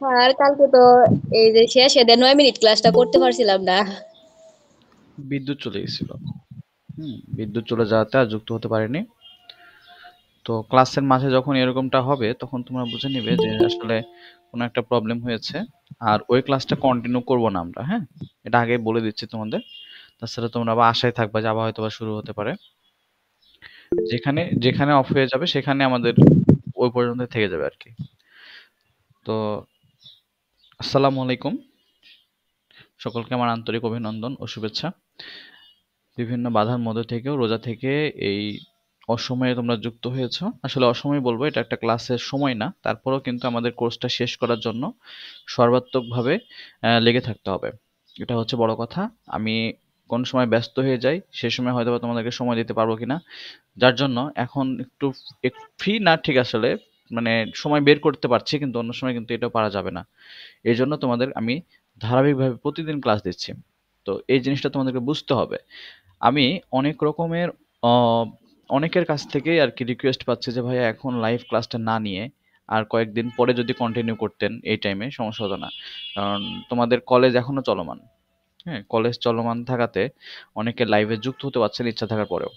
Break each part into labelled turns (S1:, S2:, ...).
S1: Sir, কালকে তো এই যে শেষে দেয় নয় মিনিট ক্লাসটা করতে পারছিলাম না।
S2: বিদ্যুৎ চলে গেছিল। বিদ্যুৎ চলে যাওয়াতে আর যুক্ত হতে পারেনি। তো ক্লাসের মাঝে যখন এরকমটা হবে, তখন তোমরা বুঝে নিবে যে আসলে কোনো একটা প্রবলেম হয়েছে। আর ওই ক্লাসটা কন্টিনিউ করব না আমরা হ্যাঁ? এটা আগে বলে দিচ্ছি তোমাদের। তাছাড়া তোমরা আবার আশায় থাকবা যে আবার হয়তো বা শুরু হতে পারে। যেখানে যেখানে অফ হয়ে যাবে, সেখানে আমাদের ওই পর্যন্ত থেকে যাবে আর কি। তো আসসালামু আলাইকুম। সকলকে আমার আন্তরিক অভিনন্দন ও শুভেচ্ছা। বিভিন্ন বাধার মধ্যে থেকেও রোজা থেকে এই অসময়ে তোমরা যুক্ত হয়েছ। আসলে অসময় বলব, এটা একটা ক্লাসের সময় না, তারপরেও কিন্তু আমাদের কোর্সটা শেষ করার জন্য সর্বাত্মকভাবে লেগে থাকতে হবে। এটা হচ্ছে বড় কথা। আমি কোন সময় ব্যস্ত হয়ে যাই, সে সময় হয়তো তোমাদেরকে সময় দিতে পারব কিনা, যার জন্য এখন একটু ফ্রি না ঠিক আসলে মানে সময় বের করতে পারছি, কিন্তু অন্য সময় কিন্তু এটাও পারা যাবে না। এই জন্য তোমাদের আমি ধারাবাহিকভাবে প্রতিদিন ক্লাস দিচ্ছি। তো এই জিনিসটা তোমাদেরকে বুঝতে হবে। আমি অনেক রকমের অনেকের কাছ থেকেই আর কি রিকোয়েস্ট পাচ্ছি যে, ভাইয়া, এখন লাইভ ক্লাসটা না নিয়ে আর কয়েকদিন পরে যদি কন্টিনিউ করতেন এই টাইমে সমস্যা হতো না। কারণ তোমাদের কলেজ এখনও চলমান। হ্যাঁ কলেজ চলমান থাকাতে অনেকে লাইভে যুক্ত হতে পারছেন ইচ্ছা থাকার পরেও।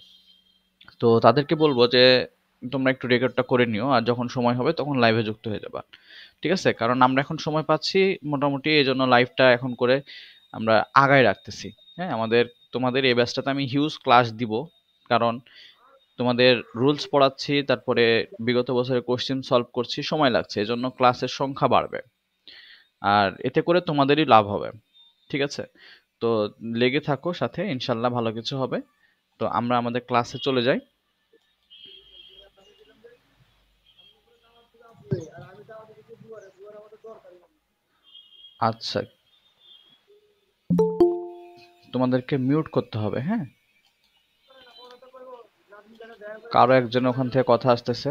S2: তো তাদেরকে বলব যে তোমরা একটু রেকর্ডটা করে নিও, আর যখন সময় হবে তখন লাইভে যুক্ত হয়ে যাবা। ঠিক আছে? কারণ আমরা এখন সময় পাচ্ছি মোটামুটি এই জন্য লাইভটা এখন করে আমরা আগায় রাখতেছি। হ্যাঁ আমাদের, তোমাদের এই ব্যাচটাতে আমি হিউজ ক্লাস দিব, কারণ তোমাদের রুলস পড়াচ্ছি, তারপরে বিগত বছরের কোশ্চেন সলভ করছি, সময় লাগছে, এজন্য ক্লাসের সংখ্যা বাড়বে। আর এতে করে তোমাদেরই লাভ হবে। ঠিক আছে? তো লেগে থাকো সাথে, ইনশাল্লাহ ভালো কিছু হবে। তো আমরা আমাদের ক্লাসে চলে যাই। আচ্ছা। তোমাদেরকে মিউট করতে হবে হ্যাঁ? কারও একজন ওখান থেকে কথা আসতেছে।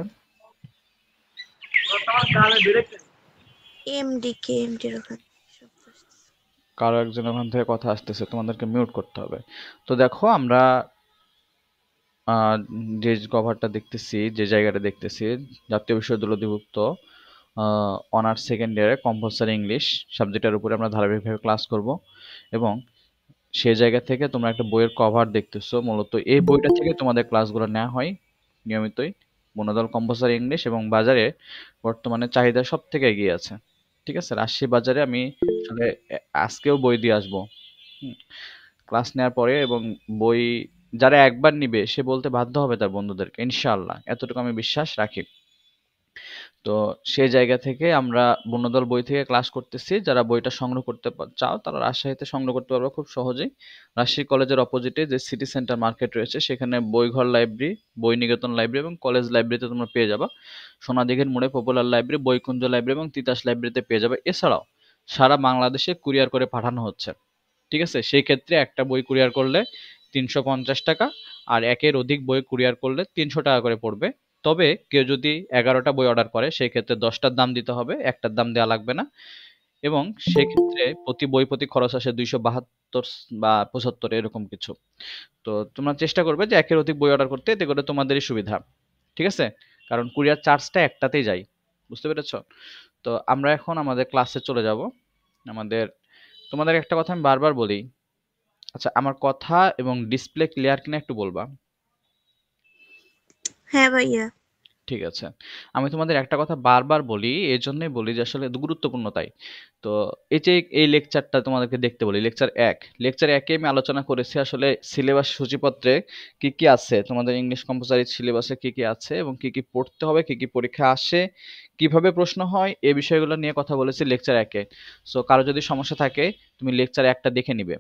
S2: কারও একজন ওখান থেকে কথা আসতেছে তোমাদেরকে মিউট করতে হবে। তো দেখো আমরা যে কভারটা দেখতেছি যে জায়গাটা দেখতেছি জাতীয় বিশ্ববিদ্যালয় অধিভুক্ত অনার্স সেকেন্ড ইয়ারে কম্পালসারি ইংলিশ সাবজেক্টের উপরে আমরা ধারাবাহিকভাবে ক্লাস করব এবং সেই জায়গা থেকে তোমরা একটা বইয়ের কভার দেখতেছো। মূলত এই বইটা থেকে তোমাদের ক্লাসগুলো নেওয়া হয় নিয়মিতই। বনদল কম্পালসারি ইংলিশ এবং বাজারে বর্তমানে চাহিদা সব থেকে এগিয়ে আছে। ঠিক আছে? রাজশাহী বাজারে আমি আসলে আজকেও বই দিয়ে আসব। ক্লাস নেওয়ার পরে এবং বই যারা একবার নিবে, সে বলতে বাধ্য হবে তার বন্ধুদেরকে, ইনশাআল্লাহ। এতটুকু আমি বিশ্বাস রাখি। তো সেই জায়গা থেকে আমরা বন্যদল বই থেকে ক্লাস করতেছি। যারা বইটা সংগ্রহ করতে চাও, তারা রাজশাহীতে সংগ্রহ করতে পারবে খুব সহজেই। রাজশাহী কলেজের অপোজিটে যে সিটি সেন্টার মার্কেট রয়েছে, সেখানে বইঘর লাইব্রেরি বই নিকেতন লাইব্রেরি এবং কলেজ লাইব্রেরিতে তোমরা পেয়ে যাবা। সোনাদিঘের মোড়ে পপুলার লাইব্রেরি বইকুঞ্জ লাইব্রেরি এবং তিতাস লাইব্রেরিতে পেয়ে যাবে। এছাড়াও সারা বাংলাদেশে কুরিয়ার করে পাঠানো হচ্ছে। ঠিক আছে? সেই ক্ষেত্রে একটা বই কুরিয়ার করলে তিনশো পঞ্চাশ টাকা, আর একের অধিক বই কুরিয়ার করলে তিনশো টাকা করে পড়বে। তবে কেউ যদি এগারোটা বই অর্ডার করে সেই ক্ষেত্রে দশটার দাম দিতে হবে, একটার দাম দেওয়া লাগবে না। এবং সেক্ষেত্রে প্রতি বই প্রতি খরচ আসে দুইশো বাহাত্তর বা পঁচাত্তর, এরকম কিছু। তো তোমরা চেষ্টা করবে যে একের অধিক বই অর্ডার করতে, এতে করে তোমাদেরই সুবিধা। ঠিক আছে? কারণ কুরিয়ার চার্জটা একটাতেই যাই বুঝতে পেরেছ? তো আমরা এখন আমাদের ক্লাসে চলে যাব। আমাদের, তোমাদের একটা কথা আমি বারবার বলি। আচ্ছা আমার কথা এবং ডিসপ্লে ক্লিয়ার কিনা একটু বলবা।
S3: হ্যাঁ ভাইয়া।
S2: ঠিক আছে। আমি তোমাদের একটা কথা বারবার বলি এই জন্যই বলি যে আসলে গুরুত্বপূর্ণ তাই। তো এই যে এই লেকচারটা তোমাদেরকে দেখতে বলি, লেকচার এক। লেকচার একে আমি আলোচনা করেছি আসলে সিলেবাস সূচিপত্রে কি কি আছে, তোমাদের ইংলিশ কম্পালসারি সিলেবাসে কি কি আছে এবং কি কি পড়তে হবে, কি কি পরীক্ষা আসে, কীভাবে প্রশ্ন হয় এই বিষয়গুলো নিয়ে কথা বলেছি লেকচার একে। সো কারও যদি সমস্যা থাকে, তুমি লেকচার একটা দেখে নিবে।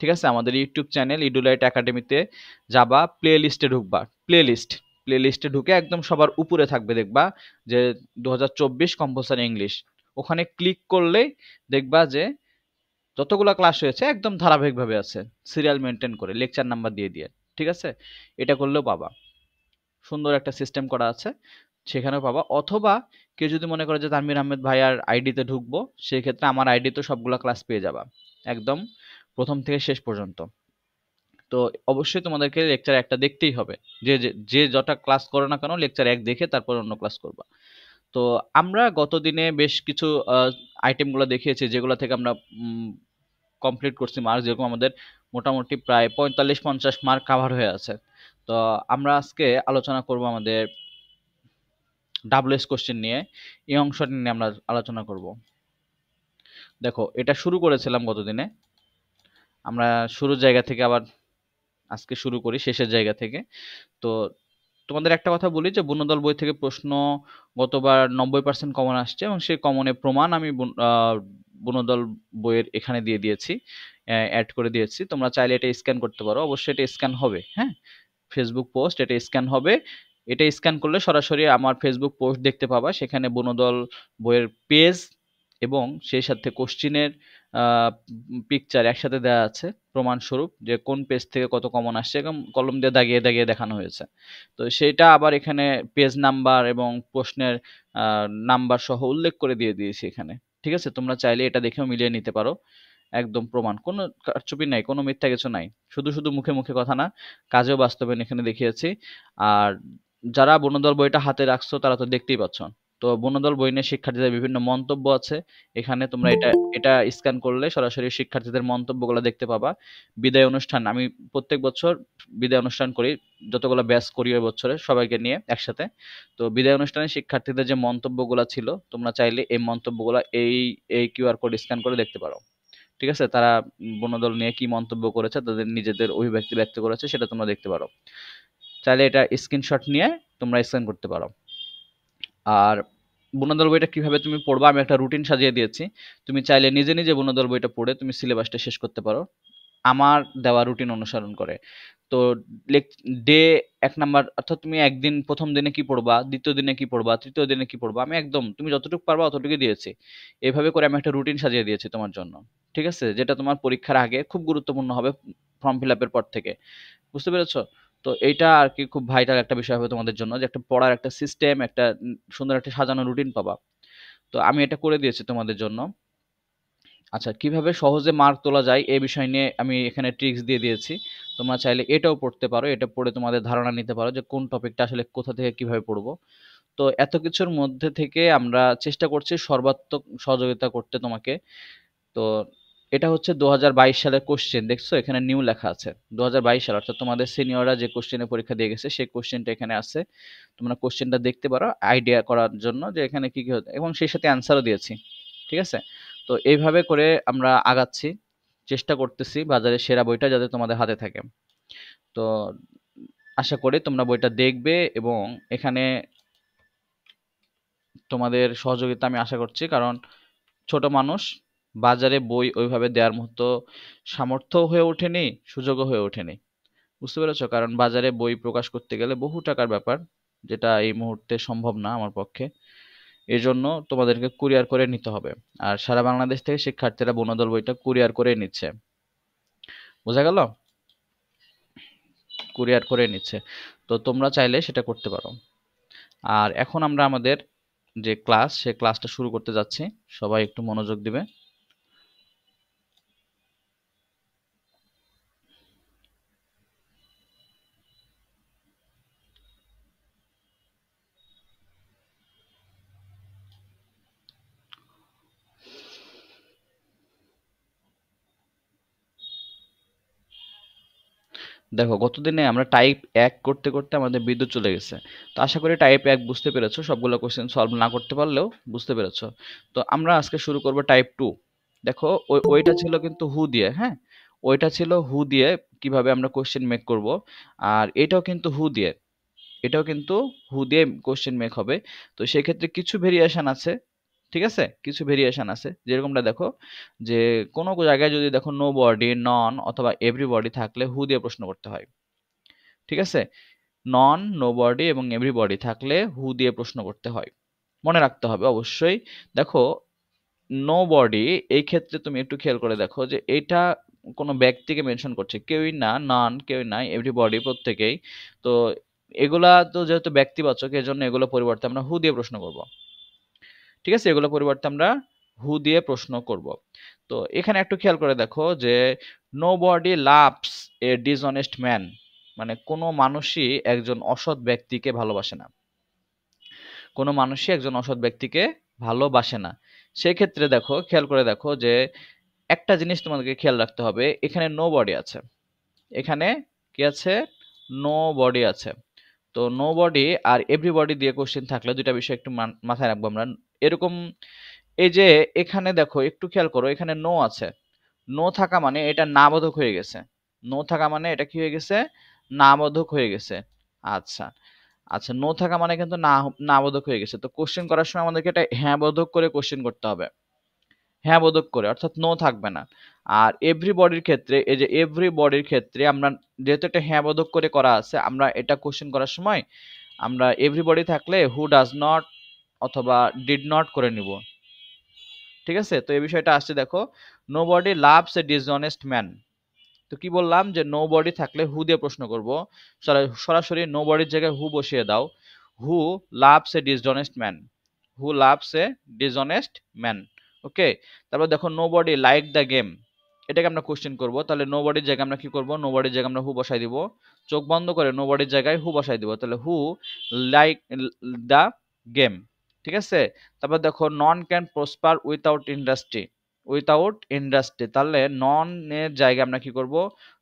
S2: ঠিক আছে? আমাদের ইউটিউব চ্যানেল ইডুলাইট একাডেমিতে যাবা প্লে লিস্টে ঢুকবা। প্লে লিস্ট প্লে লিস্টে ঢুকে একদম সবার উপরে থাকবে দেখবা যে দু হাজার চব্বিশ কম্পালসারি ইংলিশ ওখানে ক্লিক করলেই দেখবা যে যতগুলো ক্লাস হয়েছে একদম ধারাবাহিকভাবে আছে সিরিয়াল মেনটেন করে লেকচার নাম্বার দিয়ে দিয়ে, ঠিক আছে? এটা করলেও পাবা। সুন্দর একটা সিস্টেম করা আছে, সেখানেও পাবা। অথবা কেউ যদি মনে করে যে তানমির আহমেদ ভাইয়ার আইডিতে ঢুকবো, সেক্ষেত্রে আমার আইডিতে সবগুলো ক্লাস পেয়ে যাবা, একদম প্রথম থেকে শেষ পর্যন্ত। তো অবশ্যই তোমাদেরকে লেকচার একটা দেখতেই হবে। যে যে যটা ক্লাস করো না কেন লেকচার এক দেখে তারপর অন্য ক্লাস করবা। তো আমরা গত দিনে বেশ কিছু আইটেমগুলো দেখিয়েছি, যেগুলো থেকে আমরা কমপ্লিট করছি মার্ক যেরকম আমাদের মোটামুটি প্রায় পঁয়তাল্লিশ, পঞ্চাশ মার্ক কাভার হয়ে আছে। তো আমরা আজকে আলোচনা করব আমাদের ডাব্লিউএস কোশ্চেন নিয়ে, এই অংশটি নিয়ে আমরা আলোচনা করব। দেখো, এটা শুরু করেছিলাম গতদিনে। আমরা শুরুর জায়গা থেকে আবার আজকে শুরু করি শেষের জায়গা থেকে। তো তোমাদের একটা কথা বলি যে বুনদল বই থেকে প্রশ্ন গতবার নব্বই পার্সেন্ট কমন আসছে এবং সেই কমনের প্রমাণ আমি বুনদল বইয়ের এখানে দিয়ে দিয়েছি অ্যাড করে দিয়েছি। তোমরা চাইলে এটা স্ক্যান করতে পারো। অবশ্যই এটা স্ক্যান হবে হ্যাঁ? ফেসবুক পোস্ট এটা স্ক্যান হবে। এটা স্ক্যান করলে সরাসরি আমার ফেসবুক পোস্ট দেখতে পাবা। সেখানে বনদল বইয়ের পেজ এবং সেই সাথে কোশ্চিনের পিকচার একসাথে দেওয়া আছে প্রমাণস্বরূপ যে কোন পেজ থেকে কত কমন আসছে এবং কলম দিয়ে দাগিয়ে দাগিয়ে দেখানো হয়েছে। তো সেটা আবার এখানে পেজ নাম্বার এবং প্রশ্নের নাম্বার সহ উল্লেখ করে দিয়ে দিয়েছি এখানে। ঠিক আছে? তোমরা চাইলে এটা দেখেও মিলিয়ে নিতে পারো। একদম প্রমাণ। কোনো কারচুপি নাই, কোনো মিথ্যা কিছু নাই। শুধু শুধু মুখে মুখে কথা না, কাজেও বাস্তবায়ন এখানে দেখিয়েছি। আর যারা বনদল বইটা হাতে রাখছো, তারা তো দেখতেই পাচ্ছ। তো বনদল বই নিয়ে শিক্ষার্থীদের বিভিন্ন মন্তব্য আছে। এখানে তোমরা এটা এটা স্ক্যান করলে সরাসরি শিক্ষার্থীদের মন্তব্যগুলো দেখতে পাবা। বিদায় অনুষ্ঠান, আমি প্রত্যেক বছর বিদায় অনুষ্ঠান করি, যতগুলো ব্যাস করি ওই বছরে সবাইকে নিয়ে একসাথে। তো বিদায় অনুষ্ঠানে শিক্ষার্থীদের যে মন্তব্যগুলো ছিল, তোমরা চাইলে এই মন্তব্যগুলো এই এই কিউআর কোড স্ক্যান করে দেখতে পারো। ঠিক আছে? তারা বনদল নিয়ে কি মন্তব্য করেছে, তাদের নিজেদের অভিব্যক্তি ব্যক্ত করেছে, সেটা তোমরা দেখতে পারো। চাইলে এটা স্ক্রিনশট নিয়ে তোমরা স্ক্যান করতে পারো। আর বনদল বইটা কীভাবে তুমি পড়বা? আমি একটা রুটিন সাজিয়ে দিয়েছি। তুমি চাইলে নিজে নিজে বনদল বইটা পড়ে তুমি সিলেবাসটা শেষ করতে পারো। আমার দেওয়া রুটিন অনুসরণ করে। তো ডে এক নাম্বার, অর্থাৎ তুমি একদিন প্রথম দিনে কি পড়বা, দ্বিতীয় দিনে কি পড়বা, তৃতীয় দিনে কি পড়বা, আমি একদম তুমি যতটুকু পারবা অতটুকু দিয়েছি। এভাবে করে আমি একটা রুটিন সাজিয়ে দিয়েছি তোমার জন্য। ঠিক আছে? যেটা তোমার পরীক্ষার আগে খুব গুরুত্বপূর্ণ হবে ফর্ম ফিল আপের পর থেকে। বুঝতে পেরেছ? তো এইটা আর কি খুব ভাইটাল একটা বিষয় হবে তোমাদের জন্য যে একটা পড়ার একটা সিস্টেম একটা সুন্দর একটা সাজানো রুটিন পাবা। তো আমি এটা করে দিয়েছি তোমাদের জন্য। আচ্ছা কীভাবে সহজে মার্ক তোলা যায় এই বিষয় নিয়ে আমি এখানে ট্রিক্স দিয়ে দিয়েছি। তোমরা চাইলে এটাও পড়তে পারো, এটা পড়ে তোমাদের ধারণা নিতে পারো যে কোন টপিকটা আসলে কোথা থেকে কীভাবে পড়ব। তো এত কিছুর মধ্যে থেকে আমরা চেষ্টা করছি সর্বাত্মক সহযোগিতা করতে তোমাকে। তো এটা হচ্ছে দু হাজার বাইশ সালের কোশ্চেন দেখছ? এখানে নিউ লেখা আছে। দু হাজার বাইশ সাল, অর্থাৎ তোমাদের সিনিয়ররা যে কোশ্চেনের পরীক্ষা দিয়ে গেছে, সেই কোশ্চেনটা এখানে আছে। তোমরা কোশ্চেনটা দেখতে পারো আইডিয়া করার জন্য যে এখানে কি কি হচ্ছে, এবং সেই সাথে অ্যান্সারও দিয়েছি। ঠিক আছে? তো এইভাবে করে আমরা আগাচ্ছি, চেষ্টা করতেছি বাজারে সেরা বইটা যাতে তোমাদের হাতে থাকে। তো আশা করি তোমরা বইটা দেখবে এবং এখানে তোমাদের সহযোগিতা আমি আশা করছি, কারণ ছোট মানুষ বাজারে বই ওইভাবে দেওয়ার মতো সামর্থ্য হয়ে ওঠেনি, সুযোগও হয়ে ওঠেনি। বুঝতে পেরেছ? কারণ বাজারে বই প্রকাশ করতে গেলে বহু টাকার ব্যাপার, যেটা এই মুহূর্তে সম্ভব না আমার পক্ষে। এই জন্য তোমাদেরকে কুরিয়ার করে নিতে হবে। আর সারা বাংলাদেশ থেকে শিক্ষার্থীরা বনদল বইটা কুরিয়ার করে নিচ্ছে। বোঝা গেল? কুরিয়ার করে নিচ্ছে। তো তোমরা চাইলে সেটা করতে পারো। আর এখন আমরা আমাদের যে ক্লাস, সে ক্লাসটা শুরু করতে যাচ্ছি। সবাই একটু মনোযোগ দিবে। দেখো, গতদিনে আমরা টাইপ এক করতে করতে আমাদের বিদ্যুৎ চলে গেছে। তো আশা করি টাইপ এক বুঝতে পেরেছ, সবগুলো কোশ্চেন সলভ না করতে পারলেও বুঝতে পেরেছ। তো আমরা আজকে শুরু করব টাইপ টু দেখো ওই ওইটা ছিল কিন্তু হু দিয়ে হ্যাঁ? ওইটা ছিল হু দিয়ে কীভাবে আমরা কোশ্চেন মেক করব। আর এটাও কিন্তু হু দিয়ে। এটাও কিন্তু হু দিয়ে কোশ্চেন মেক হবে। তো সেক্ষেত্রে কিছু ভেরিয়েশন আছে। ঠিক আছে? কিছু ভেরিয়েশন আছে। যেরকমটা দেখো, যে কোনো জায়গায় যদি দেখো নো বডি নন অথবা এভরি বডি থাকলে হু দিয়ে প্রশ্ন করতে হয়। ঠিক আছে? নন নো বডি এবং এভরি বডি থাকলে হু দিয়ে প্রশ্ন করতে হয়। মনে রাখতে হবে অবশ্যই। দেখো নো বডি এই ক্ষেত্রে তুমি একটু খেয়াল করে দেখো যে এটা কোনো ব্যক্তিকে মেনশন করছে। কেউই না নন কেউই নাই এভরিবডি প্রত্যেকেই। তো এগুলা তো যেহেতু ব্যক্তিবাচক, এজন্য এগুলো পরিবর্তে আমরা হু দিয়ে প্রশ্ন করব। ঠিক আছে? এগুলো পরিবর্তে আমরা হু দিয়ে প্রশ্ন করব। তো এখানে একটু খেয়াল করে দেখো যে nobody loves a dishonest man মানে কোনো মানুষই একজন অসৎ ব্যক্তিকে ভালোবাসে না। কোনো মানুষই একজন অসৎ ব্যক্তিকে ভালোবাসে না। সেক্ষেত্রে দেখো, খেয়াল করে দেখো যে একটা জিনিস তোমাদেরকে খেয়াল রাখতে হবে, এখানে নো বডি আছে। এখানে কি আছে? নো বডি আছে। তো নো বডি আর এভরি বডি দিয়ে কোশ্চেন থাকলে দুইটা বিষয় একটু মাথায় রাখব আমরা। এরকম, এই যে এখানে দেখো, একটু খেয়াল করো, এখানে নো আছে। নো থাকা মানে এটা নাবোধক হয়ে গেছে। নো থাকা মানে এটা কি হয়ে গেছে? নাবোধক হয়ে গেছে। আচ্ছা আচ্ছা নো থাকা মানে কিন্তু না, নাবোধক হয়ে গেছে। তো কোশ্চেন করার সময় আমাদেরকে এটা হ্যাঁ বোধক করে কোশ্চেন করতে হবে। হ্যাঁ বোধক করে, অর্থাৎ নো থাকবে না। আর এভরি বডির ক্ষেত্রে, এই যে এভরি বডির ক্ষেত্রে আমরা, যেহেতু এটা হ্যাঁ বোধক করে করা আছে, আমরা এটা কোশ্চেন করার সময়, আমরা এভরি বডি থাকলে হু ডাজ নট অথবা ডিড নট করে নিব। ঠিক আছে? তো এই বিষয়টা আসছে দেখো nobody loves a dishonest man তো কি বললাম যে নো বডি থাকলে হু দিয়ে প্রশ্ন করব? সরাসরি নো বডির জায়গায় হু বসিয়ে দাও। Who loves a dishonest man who loves a dishonest man okay তারপর দেখো nobody like the game এটাকে আমরা কোশ্চেন করব। তাহলে নো বডির জায়গায় আমরা কি করব? নো বডির জায়গায় আমরা হু বসাই দিব। চোখ বন্ধ করে নো বডির জায়গায় হু বসাই দিব। তাহলে হু লাইক দ্য গেম ঠিক আছে? তারপর দেখো none can prosper without industry without industry তাহলে নন এর জায়গায় আমরা কি করব?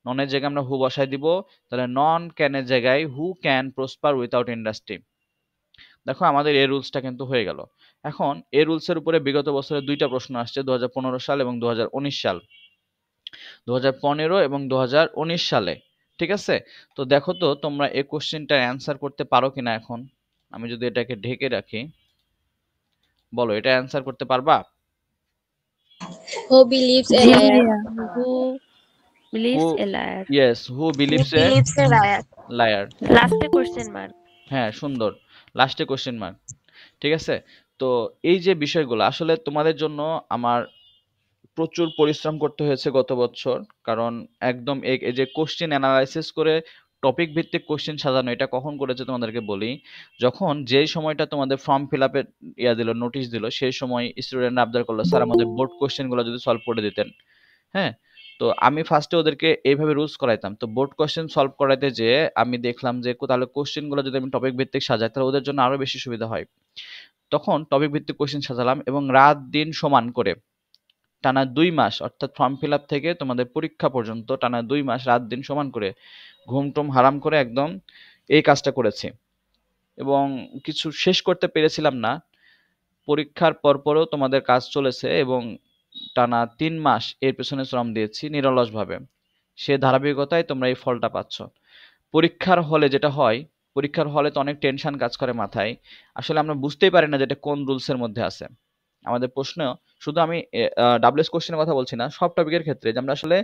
S2: ননের জায়গায় আমরা হু বসাই দিব। তাহলে নন ক্যানের জায়গায় who can prosper without industry দেখো, আমাদের এই রুলসটা কিন্তু হয়ে গেল। এখন এই রুলসের উপরে বিগত বছরে দুইটা প্রশ্ন আসছে দু হাজার পনেরো সাল এবং দু হাজার উনিশ সাল। দু হাজার পনেরো এবং দু হাজার উনিশ সালে, ঠিক আছে? তো দেখো তো, তোমরা এই কোশ্চেনটার অ্যান্সার করতে পারো কিনা এখন? আমি যদি এটাকে ঢেকে রাখি। বলো এটা অ্যান্সার করতে পারবা?
S1: Who believes a liar?
S3: who believes a liar?
S2: Yes who
S1: believes a liar.
S2: Liar
S3: লাস্টে কোশ্চেন মার্ক
S2: হ্যাঁ সুন্দর। লাস্টে কোশ্চেন মার্ক ঠিক আছে? তো এই যে বিষয়গুলো আসলে তোমাদের জন্য আমার প্রচুর পরিশ্রম করতে হয়েছে গত বছর কারণ একদম এই এই যে কোশ্চেন অ্যানালাইসিস করে টপিক ভিত্তিক কোশ্চেন সাজানো, এটা কখন করেছে তোমাদেরকে বলি? যখন যেই সময়টা তোমাদের ফর্ম ফিল আপের ইয়া দিল নোটিশ দিল, সেই সময় স্টুডেন্ট আবদার করল, স্যার, আমাদের বোর্ড কোশ্চেনগুলো যদি সলভ করে দিতেন। হ্যাঁ? তো আমি ফার্স্টে ওদেরকে এইভাবে রুলস করাইতাম। তো বোর্ড কোশ্চেন সলভ করাইতে যে আমি দেখলাম যে তাহলে কোশ্চেনগুলো যদি আমি টপিক ভিত্তিক সাজাই, তাহলে ওদের জন্য আরও বেশি সুবিধা হয়। তখন টপিক ভিত্তিক কোশ্চেন সাজালাম এবং রাত দিন সমান করে টানা দুই মাস, অর্থাৎ ফর্ম ফিল থেকে তোমাদের পরীক্ষা পর্যন্ত টানা দুই মাস রাত দিন সমান করে ঘুম টুম হারাম করে একদম এই কাজটা করেছি। এবং কিছু শেষ করতে পেরেছিলাম না। পরীক্ষার পরপরও তোমাদের কাজ চলেছে এবং টানা তিন মাস এর পেছনে শ্রম দিয়েছি নিরলসভাবে। সে ধারাবাহিকতায় তোমরা এই ফলটা পাচ্ছ। পরীক্ষার হলে যেটা হয়, পরীক্ষার হলে তো অনেক টেনশন কাজ করে মাথায়। আসলে আমরা বুঝতেই পারি না যেটা কোন রুলসের মধ্যে আছে। আমাদের প্রশ্ন, শুধু আমি ডাব্লিউএস কোশ্চেনের কথা বলছি না, সব টপিকের ক্ষেত্রে যে আমরা আসলে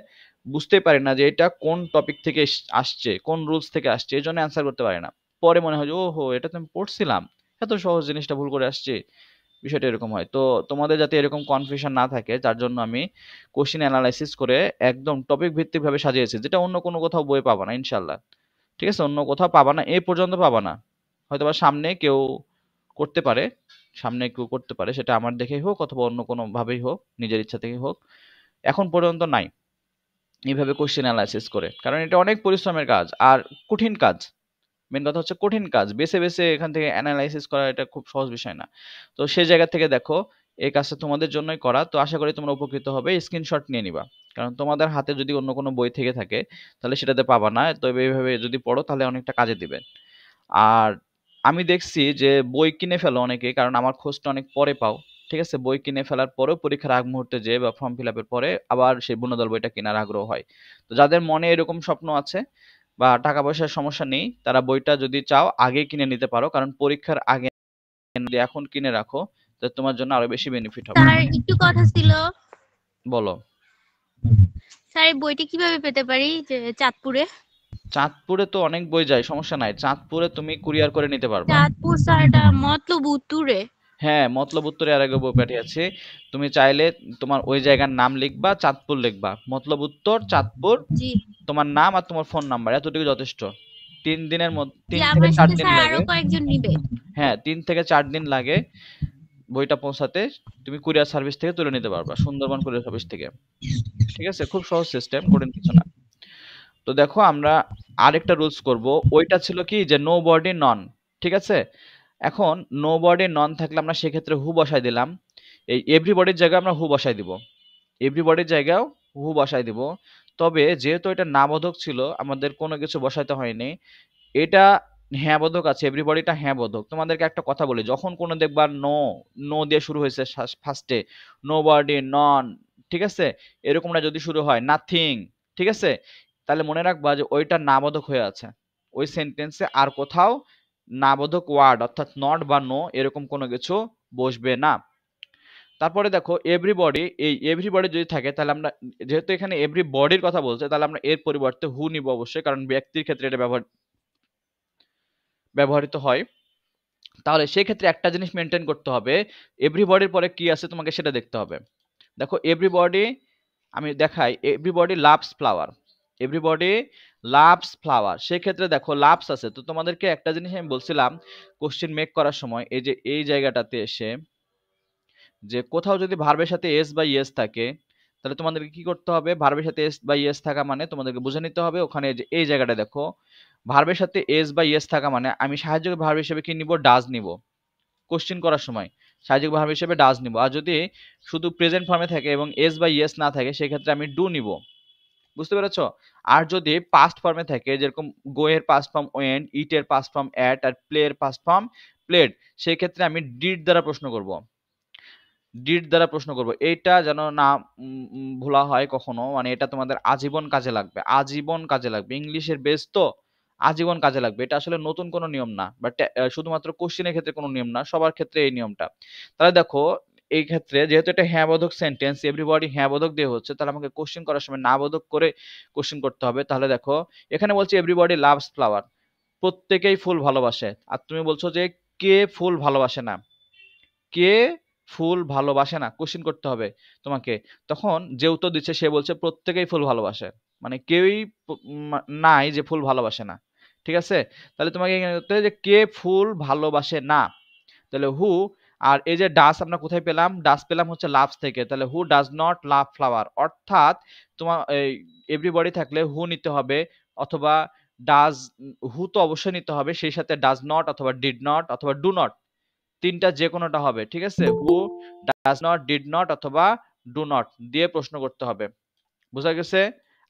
S2: বুঝতেই পারি না যে এটা কোন টপিক থেকে আসছে, কোন রুলস থেকে আসছে এই জন্য অ্যান্সার করতে পারি না। পরে মনে হয় যে, ওহো, এটা তো আমি পড়ছিলাম, এত সহজ জিনিসটা ভুল করে আসছে। বিষয়টা এরকম হয়। তো তোমাদের যাতে এরকম কনফিউশন না থাকে, যার জন্য আমি কোশ্চেন অ্যানালাইসিস করে একদম টপিক ভিত্তিক ভাবে সাজিয়েছি, যেটা অন্য কোনো কোথাও বই পাবা না ইনশাল্লাহ ঠিক আছে? অন্য কোথাও পাবা না এই পর্যন্ত পাবা না। হয়তোবা সামনে কেউ করতে পারে সামনে কেউ করতে পারে, সেটা আমার দেখেই হোক অথবা অন্য কোনো ভাবেই হোক, নিজের ইচ্ছা থেকেই হোক, এখন পর্যন্ত নাই। এইভাবে কোশ্চেন অ্যানালাইসিস করে। কারণ এটা অনেক পরিশ্রমের কাজ আর কঠিন কাজ। মেন কথা হচ্ছে কঠিন কাজ। বেছে বেছে এখান থেকে অ্যানালাইসিস করা এটা খুব সহজ বিষয় না। তো সেই জায়গা থেকে দেখো এই কাজটা তোমাদের জন্যই করা। তো আশা করি তোমরা উপকৃত হবে। স্ক্রিনশট নিয়ে নিবা। কারণ তোমাদের হাতে যদি অন্য কোনো বই থেকে থাকে, তাহলে সেটাতে পাবা না। তো এইভাবে যদি পড়ো, তাহলে অনেকটা কাজে দিবে। আর আমি দেখছি যে বই কিনে ফেলো অনেকে কারণ আমার খোঁজটা অনেক পরে পাও। ঠিক আছে? বই কিনে ফেলার পরেও পরীক্ষার আগ মুহূর্তে যে বা ফর্ম ফিল আপের পরে আবার সেই বুনদল বইটা কেনার আগ্রহ হয়। তো যাদের মনে এরকম স্বপ্ন আছে বা টাকা পয়সার সমস্যা নেই তারা বইটা যদি চাও আগে কিনে নিতে পারো কারণ পরীক্ষার আগে এখন কিনে রাখো তাহলে তোমার জন্য আরও বেশি বেনিফিট হবে।
S4: স্যার একটু কথা ছিল।
S2: বলো।
S4: স্যার এই বইটি কীভাবে পেতে পারি? যে চাঁদপুরে?
S2: চাঁদপুরে তো অনেক বই যায় সমস্যা নাই। চাঁদপুরে তুমি কুরিয়ার করে নিতে পারবা।
S4: চাঁদপুর স্যার এটা মতলব উত্তরে।
S2: হ্যাঁ মতলব উত্তরে আর আগে বই পাঠিয়েছি। তুমি চাইলে তোমার ওই জায়গার নাম লিখবা চাঁদপুর লিখবা। মতলব উত্তর চাঁদপুর
S4: জি।
S2: তোমার নাম আর তোমার ফোন নাম্বার এতটুকু যথেষ্ট। তিন দিনের মধ্যে তিন থেকে চার দিন লাগে। হ্যাঁ তিন থেকে চার দিন লাগে বইটা পৌঁছাতে। তুমি কুরিয়ার সার্ভিস থেকে তুলে নিতে পারবা সুন্দরবন কুরিয়ার সার্ভিস থেকে। ঠিক আছে? খুব সহজ সিস্টেম কঠিন কিছু না। তো দেখো আমরা আরেকটা রুলস করব। ওইটা ছিল কি যে নো বডি নন ঠিক আছে? এখন নো বডি নন থাকলে আমরা সেক্ষেত্রে হু বসাই দিলাম। এই এভরিবডির জায়গায় আমরা হু বসাই দিব। এভরিবডির জায়গাও হু বসাই দিব। তবে যেহেতু এটা নাবোধক ছিল, আমাদের কোনো কিছু বসাইতে হয়নি। এটা হ্যাঁ বোধক আছে এভরিবডিটা হ্যাঁ বোধক তোমাদেরকে একটা কথা বলি, যখন কোনো দেখবা নো নো দিয়ে শুরু হয়েছে ফার্স্টে নো বডি নন ঠিক আছে? এরকমটা যদি শুরু হয় নাথিং ঠিক আছে? তাহলে মনে রাখবা যে ওইটা নাবোধক হয়ে আছে। ওই সেন্টেন্সে আর কোথাও নাবোধক ওয়ার্ড অর্থাৎ নট বা নো এরকম কোনো কিছু বসবে না। তারপরে দেখো এভরিবডি এই এভরিবডি যদি থাকে, তাহলে আমরা, যেহেতু এখানে এভরি বডির কথা বলছে, তাহলে আমরা এর পরিবর্তে হু নিব অবশ্যই, কারণ ব্যক্তির ক্ষেত্রে এটা ব্যবহার, ব্যবহৃত হয়। তাহলে সেক্ষেত্রে একটা জিনিস মেনটেন করতে হবে এভরিবডির পরে কি আছে তোমাকে সেটা দেখতে হবে। দেখো এভরিবডি আমি দেখাই everybody loves flower everybody loves flower সেক্ষেত্রে দেখো লাভস আছে। তো তোমাদেরকে একটা জিনিস আমি বলছিলাম কোশ্চেন মেক করার সময়, এই যে, এই জায়গাটাতে এসে যে, কোথাও যদি ভার্বের সাথে এস বা ইয়েস থাকে, তাহলে তোমাদেরকে কি করতে হবে? ভার্বের সাথে এস বা ইয়েস থাকা মানে তোমাদেরকে বুঝে নিতে হবে। ওখানে যে, এই জায়গাটা দেখো ভার্বের সাথে এস বা ইয়েস থাকা মানে আমি সাহায্যক ভার্ব হিসেবে কি নিব? ডাজ নিব। কোশ্চেন করার সময়, সাহায্যক ভার্ব হিসেবে ডাজ নিব। আর যদি শুধু প্রেজেন্ট ফর্মে থাকে এবং এস বা ইয়েস না থাকে, সেক্ষেত্রে আমি ডু নিব। বুঝতে পেরেছ? আর যদি পাস্ট ফর্মে থাকে, যেরকম গো এর পাস্ট ফর্ম ওয়েন্ট ইট এর পাস্ট ফর্ম অ্যাট আর প্লে এর পাস্ট ফর্ম প্লেড সেই ক্ষেত্রে আমি ডিড দ্বারা প্রশ্ন করব। ডিড দ্বারা প্রশ্ন করব। এইটা যেন না ভোলা হয় কখনো মানে এটা তোমাদের আজীবন কাজে লাগবে। আজীবন কাজে লাগবে। ইংলিশের বেস তো আজীবন কাজে লাগবে। এটা আসলে নতুন কোনো নিয়ম না বাট শুধুমাত্র কোশ্চেনের ক্ষেত্রে কোনো নিয়ম না, সবার ক্ষেত্রে এই নিয়মটা। তাহলে দেখো এই ক্ষেত্রে যেহেতু এটা হ্যাঁ বোধক সেন্টেন্স এভরিবডি হ্যাঁ বোধক দিয়ে হচ্ছে, তাহলে আমাকে কোশ্চেন করার সময় না বোধক করে কোশ্চেন করতে হবে। তাহলে দেখো, এখানে বলছে এভরিবডি লাভস ফ্লাওয়ার প্রত্যেকেই ফুল ভালোবাসে। আর তুমি বলছো যে কে ফুল ভালোবাসে না? কে ফুল ভালোবাসে না? কোশ্চেন করতে হবে তোমাকে। তখন যে উত্তর দিচ্ছে, সে বলছে প্রত্যেকেই ফুল ভালোবাসে। মানে কেউই নাই যে ফুল ভালোবাসে না। ঠিক আছে? তাহলে তোমাকে এখানে যে কে ফুল ভালোবাসে না? তাহলে হু আর এই যে ডাস আমরা কোথায় পেলাম? ডাস পেলাম হচ্ছে লাভস থেকে। তাহলে who does not love flower অর্থাৎ তোমার এভরিবডি থাকলে হু নিতে হবে অথবা ডাজ হু তো অবশ্যই নিতে হবে, সেই সাথে ডাজ নট অথবা ডিড নট অথবা ডু নট তিনটা যে কোনোটা হবে, ঠিক আছে? Who does not did not অথবা ডু নট দিয়ে প্রশ্ন করতে হবে। বোঝা গেছে?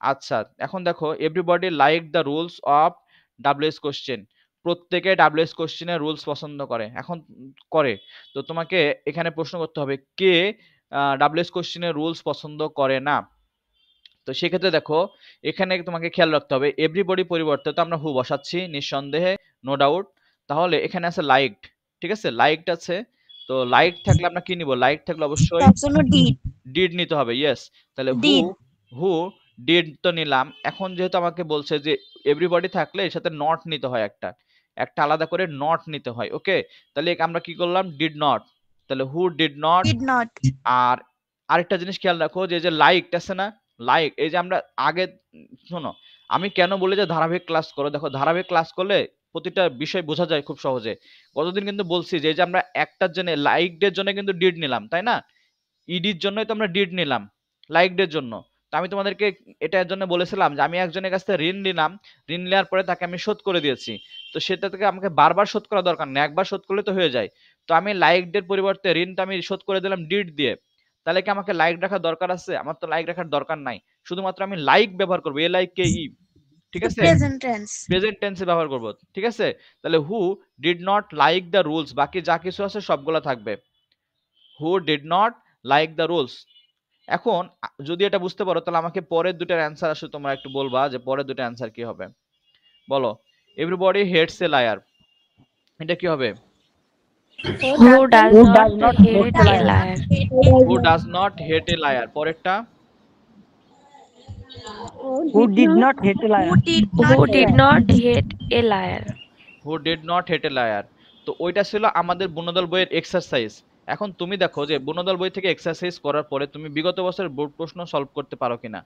S2: আচ্ছা এখন দেখো everybody like the rules of WS question প্রত্যেকে ডাব্লিউএস কোশ্চেনের রুলস পছন্দ করে। এখন করে। তো তোমাকে এখানে প্রশ্ন করতে হবে কে ডাব্লিউএস কোশ্চেনের রুলস পছন্দ করে না? তো সেক্ষেত্রে দেখো এখানে তোমাকে খেয়াল রাখতে হবে এভরিবডি পরিবর্তে তো আমরা হু বসাচ্ছি নিঃসন্দেহে নো ডাউট তাহলে এখানে আছে লাইকড ঠিক আছে? লাইকড আছে। তো লাইক থাকলে আমরা কি নিব? লাইক থাকলে অবশ্যই
S5: ডিড
S2: ডিড নিতে হবে ইয়েস তাহলে হু হু ডিড তো নিলাম। এখন যেহেতু আমাকে বলছে যে এভরিবডি থাকলে এর সাথে নট নিতে হয় একটা একটা আলাদা করে নট নিতে হয় ওকে তাহলে আমরা কি করলাম? ডিড নট তাহলে who did not
S5: did not
S2: আর আরেকটা জিনিস খেয়াল রাখো যে যে লাইক আছে না? লাইক এই যে আমরা আগে শোনো আমি কেন বলি যে ধারাবাহিক ক্লাস করো? দেখো ধারাবাহিক ক্লাস করলে প্রতিটা বিষয় বোঝা যায় খুব সহজে। গতদিন কিন্তু বলছি যে এই যে আমরা একটার জন্য লাইক ডের জন্য কিন্তু ডিড নিলাম তাই না? ইডির জন্যই তো আমরা ডিড নিলাম লাইক ডের জন্য। তো আমি তোমাদেরকে এটার জন্য বলেছিলাম যে আমি একজনের কাছ থেকে ঋণ নিলাম ঋণ নেওয়ার পরে তাকে আমি শোধ করে দিয়েছি। তো সেটা থেকে আমাকে বারবার শোধ করা দরকার নেই একবার শোধ করলে তো হয়ে যায়। তো আমি লাইক ডের পরিবর্তে ঋণটা আমি শোধ করে দিলাম ডিড দিয়ে। তাহলে কি আমাকে লাইক রাখার দরকার আছে? আমার তো লাইক রাখার দরকার নাই। শুধুমাত্র আমি লাইক ব্যবহার করব এ লাইক কে ই ঠিক আছে?
S5: প্রেজেন্ট টেন্স
S2: প্রেজেন্ট টেন্সে ব্যবহার করব ঠিক আছে? তাহলে who did not like the rules বাকি যা কিছু আছে সবগুলো থাকবে। Who did not like the rules এখন যদি এটা বুঝতে পারো তাহলে আমাকে পরের দুটার অ্যান্সার আসলে তোমরা একটু বলবা যে পরের দুটো অ্যান্সার কি হবে। বলো এভরিবডি হেটস এ লায়ার এটা কি হবে?
S3: Who does not hate a liar?
S2: Who does not hate a liar পরেরটা?
S6: Who did not hate a liar?
S3: Who did not hate a liar?
S2: Who did not hate a liar তো ওইটা ছিল আমাদের বুনদল বইয়ের exercise এখন তুমি দেখো যে বুনদল বই থেকে এক্সারসাইজ করার পরে তুমি বিগত বছরের বোর্ড প্রশ্ন সলভ করতে পারো কিনা।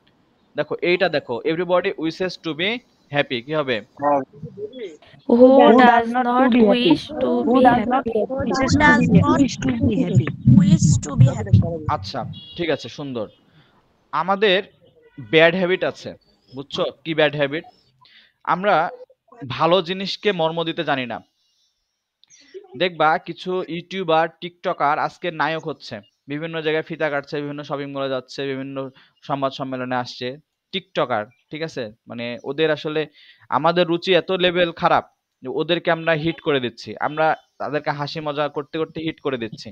S2: দেখো এইটা দেখো everybody wishes to be happy কি হবে?
S3: to be happy?
S5: Wish to be happy
S2: আচ্ছা ঠিক আছে সুন্দর। আমাদের ব্যাড হ্যাবিট আছে বুঝছ? কি ব্যাড হ্যাবিট আমরা ভালো জিনিসকে মর্ম দিতে জানি না। দেখবা কিছু ইউটিউবার টিকটকার আজকে নায়ক হচ্ছে। বিভিন্ন জায়গায় ফিতা কাটছে বিভিন্ন শপিং মলে যাচ্ছে বিভিন্ন সংবাদ সম্মেলনে আসছে। টিকটকার ঠিক আছে? মানে ওদের আসলে আমাদের রুচি এত লেভেল খারাপ যে ওদেরকে আমরা হিট করে দিচ্ছি। আমরা তাদেরকে হাসি মজা করতে করতে হিট করে দিচ্ছি।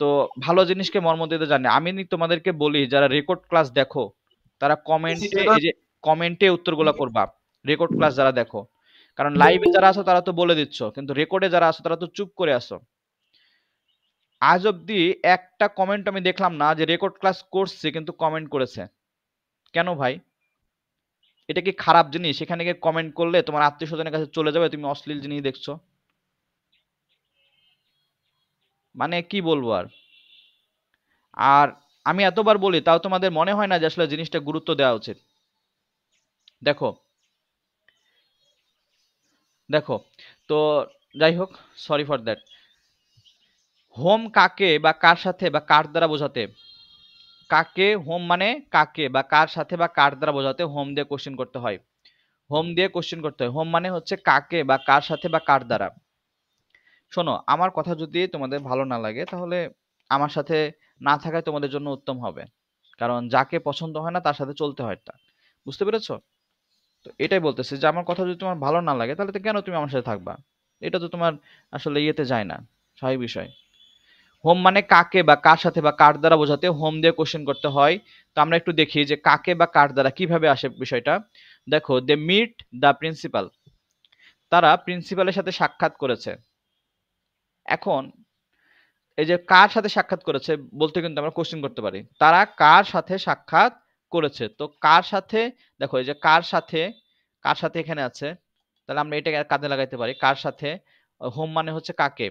S2: তো ভালো জিনিসকে মর্ম দিতে জানে। আমি তোমাদেরকে বলি যারা রেকর্ড ক্লাস দেখো তারা কমেন্টে এই যে কমেন্টে উত্তরগুলো করবা। রেকর্ড ক্লাস যারা দেখো কারণ লাইভে যারা আছো তারা তো বলে দিচ্ছ কিন্তু রেকর্ডে যারা আছো তারা তো চুপ করে আছো। আজ অব্দি একটা কমেন্ট আমি দেখলাম না যে রেকর্ড ক্লাস করছে কিন্তু কমেন্ট করেছে। কেন ভাই? এটা কি খারাপ জিনিস? এখানে গিয়ে কমেন্ট করলে তোমার আত্মীয় স্বজনের কাছে চলে যাবে তুমি অশ্লীল জিনিস দেখছ। মানে কি বলব আর? আর আমি এতবার বলি তাও তোমাদের মনে হয় না যে আসলে জিনিসটা গুরুত্ব দেওয়া উচিত? দেখো দেখো, তো যাই হোক সরি ফর দ্যাট হোম কাকে বা কার সাথে বা কার দ্বারা বোঝাতে? কাকে হোম মানে কাকে বা কার সাথে বা কার দ্বারা বোঝাতে হোম দিয়ে কোশ্চেন করতে হয়? হোম দিয়ে কোশ্চেন করতে হয়। হোম মানে হচ্ছে কাকে বা কার সাথে বা কার দ্বারা। শোনো, আমার কথা যদি তোমাদের ভালো না লাগে, তাহলে আমার সাথে না থাকাই তোমাদের জন্য উত্তম হবে। কারণ যাকে পছন্দ হয় না, তার সাথে চলতে হয় বুঝতে পেরেছ? তো এটাই বলতেছে যে, আমার কথা যদি তোমার ভালো না লাগে, তাহলে তো কেন তুমি আমার সাথে থাকবা? এটা তো তোমার আসলে ইয়েতে যায় না, স্বাভাবিক বিষয়। হোম মানে কাকে বা কার সাথে বা কার দ্বারা বোঝাতে হোম দিয়ে কোশ্চেন করতে হয়। তো আমরা একটু দেখি যে, কাকে বা কার দ্বারা কীভাবে আসে বিষয়টা। দেখো দে মিট দ্য প্রিন্সিপাল তারা প্রিন্সিপালের সাথে সাক্ষাৎ করেছে। এখন, এই যে কার সাথে সাক্ষাৎ করেছে বলতে কিন্তু আমরা কোশ্চেন করতে পারি। তারা কার সাথে সাক্ষাৎ করেছে। তো কার সাথে দেখো এই যে কার সাথে কার সাথে এখানে আছে? তাহলে আমরা এটা কাজে লাগাইতে পারি। কার সাথে? হোম মানে হচ্ছে কাকে?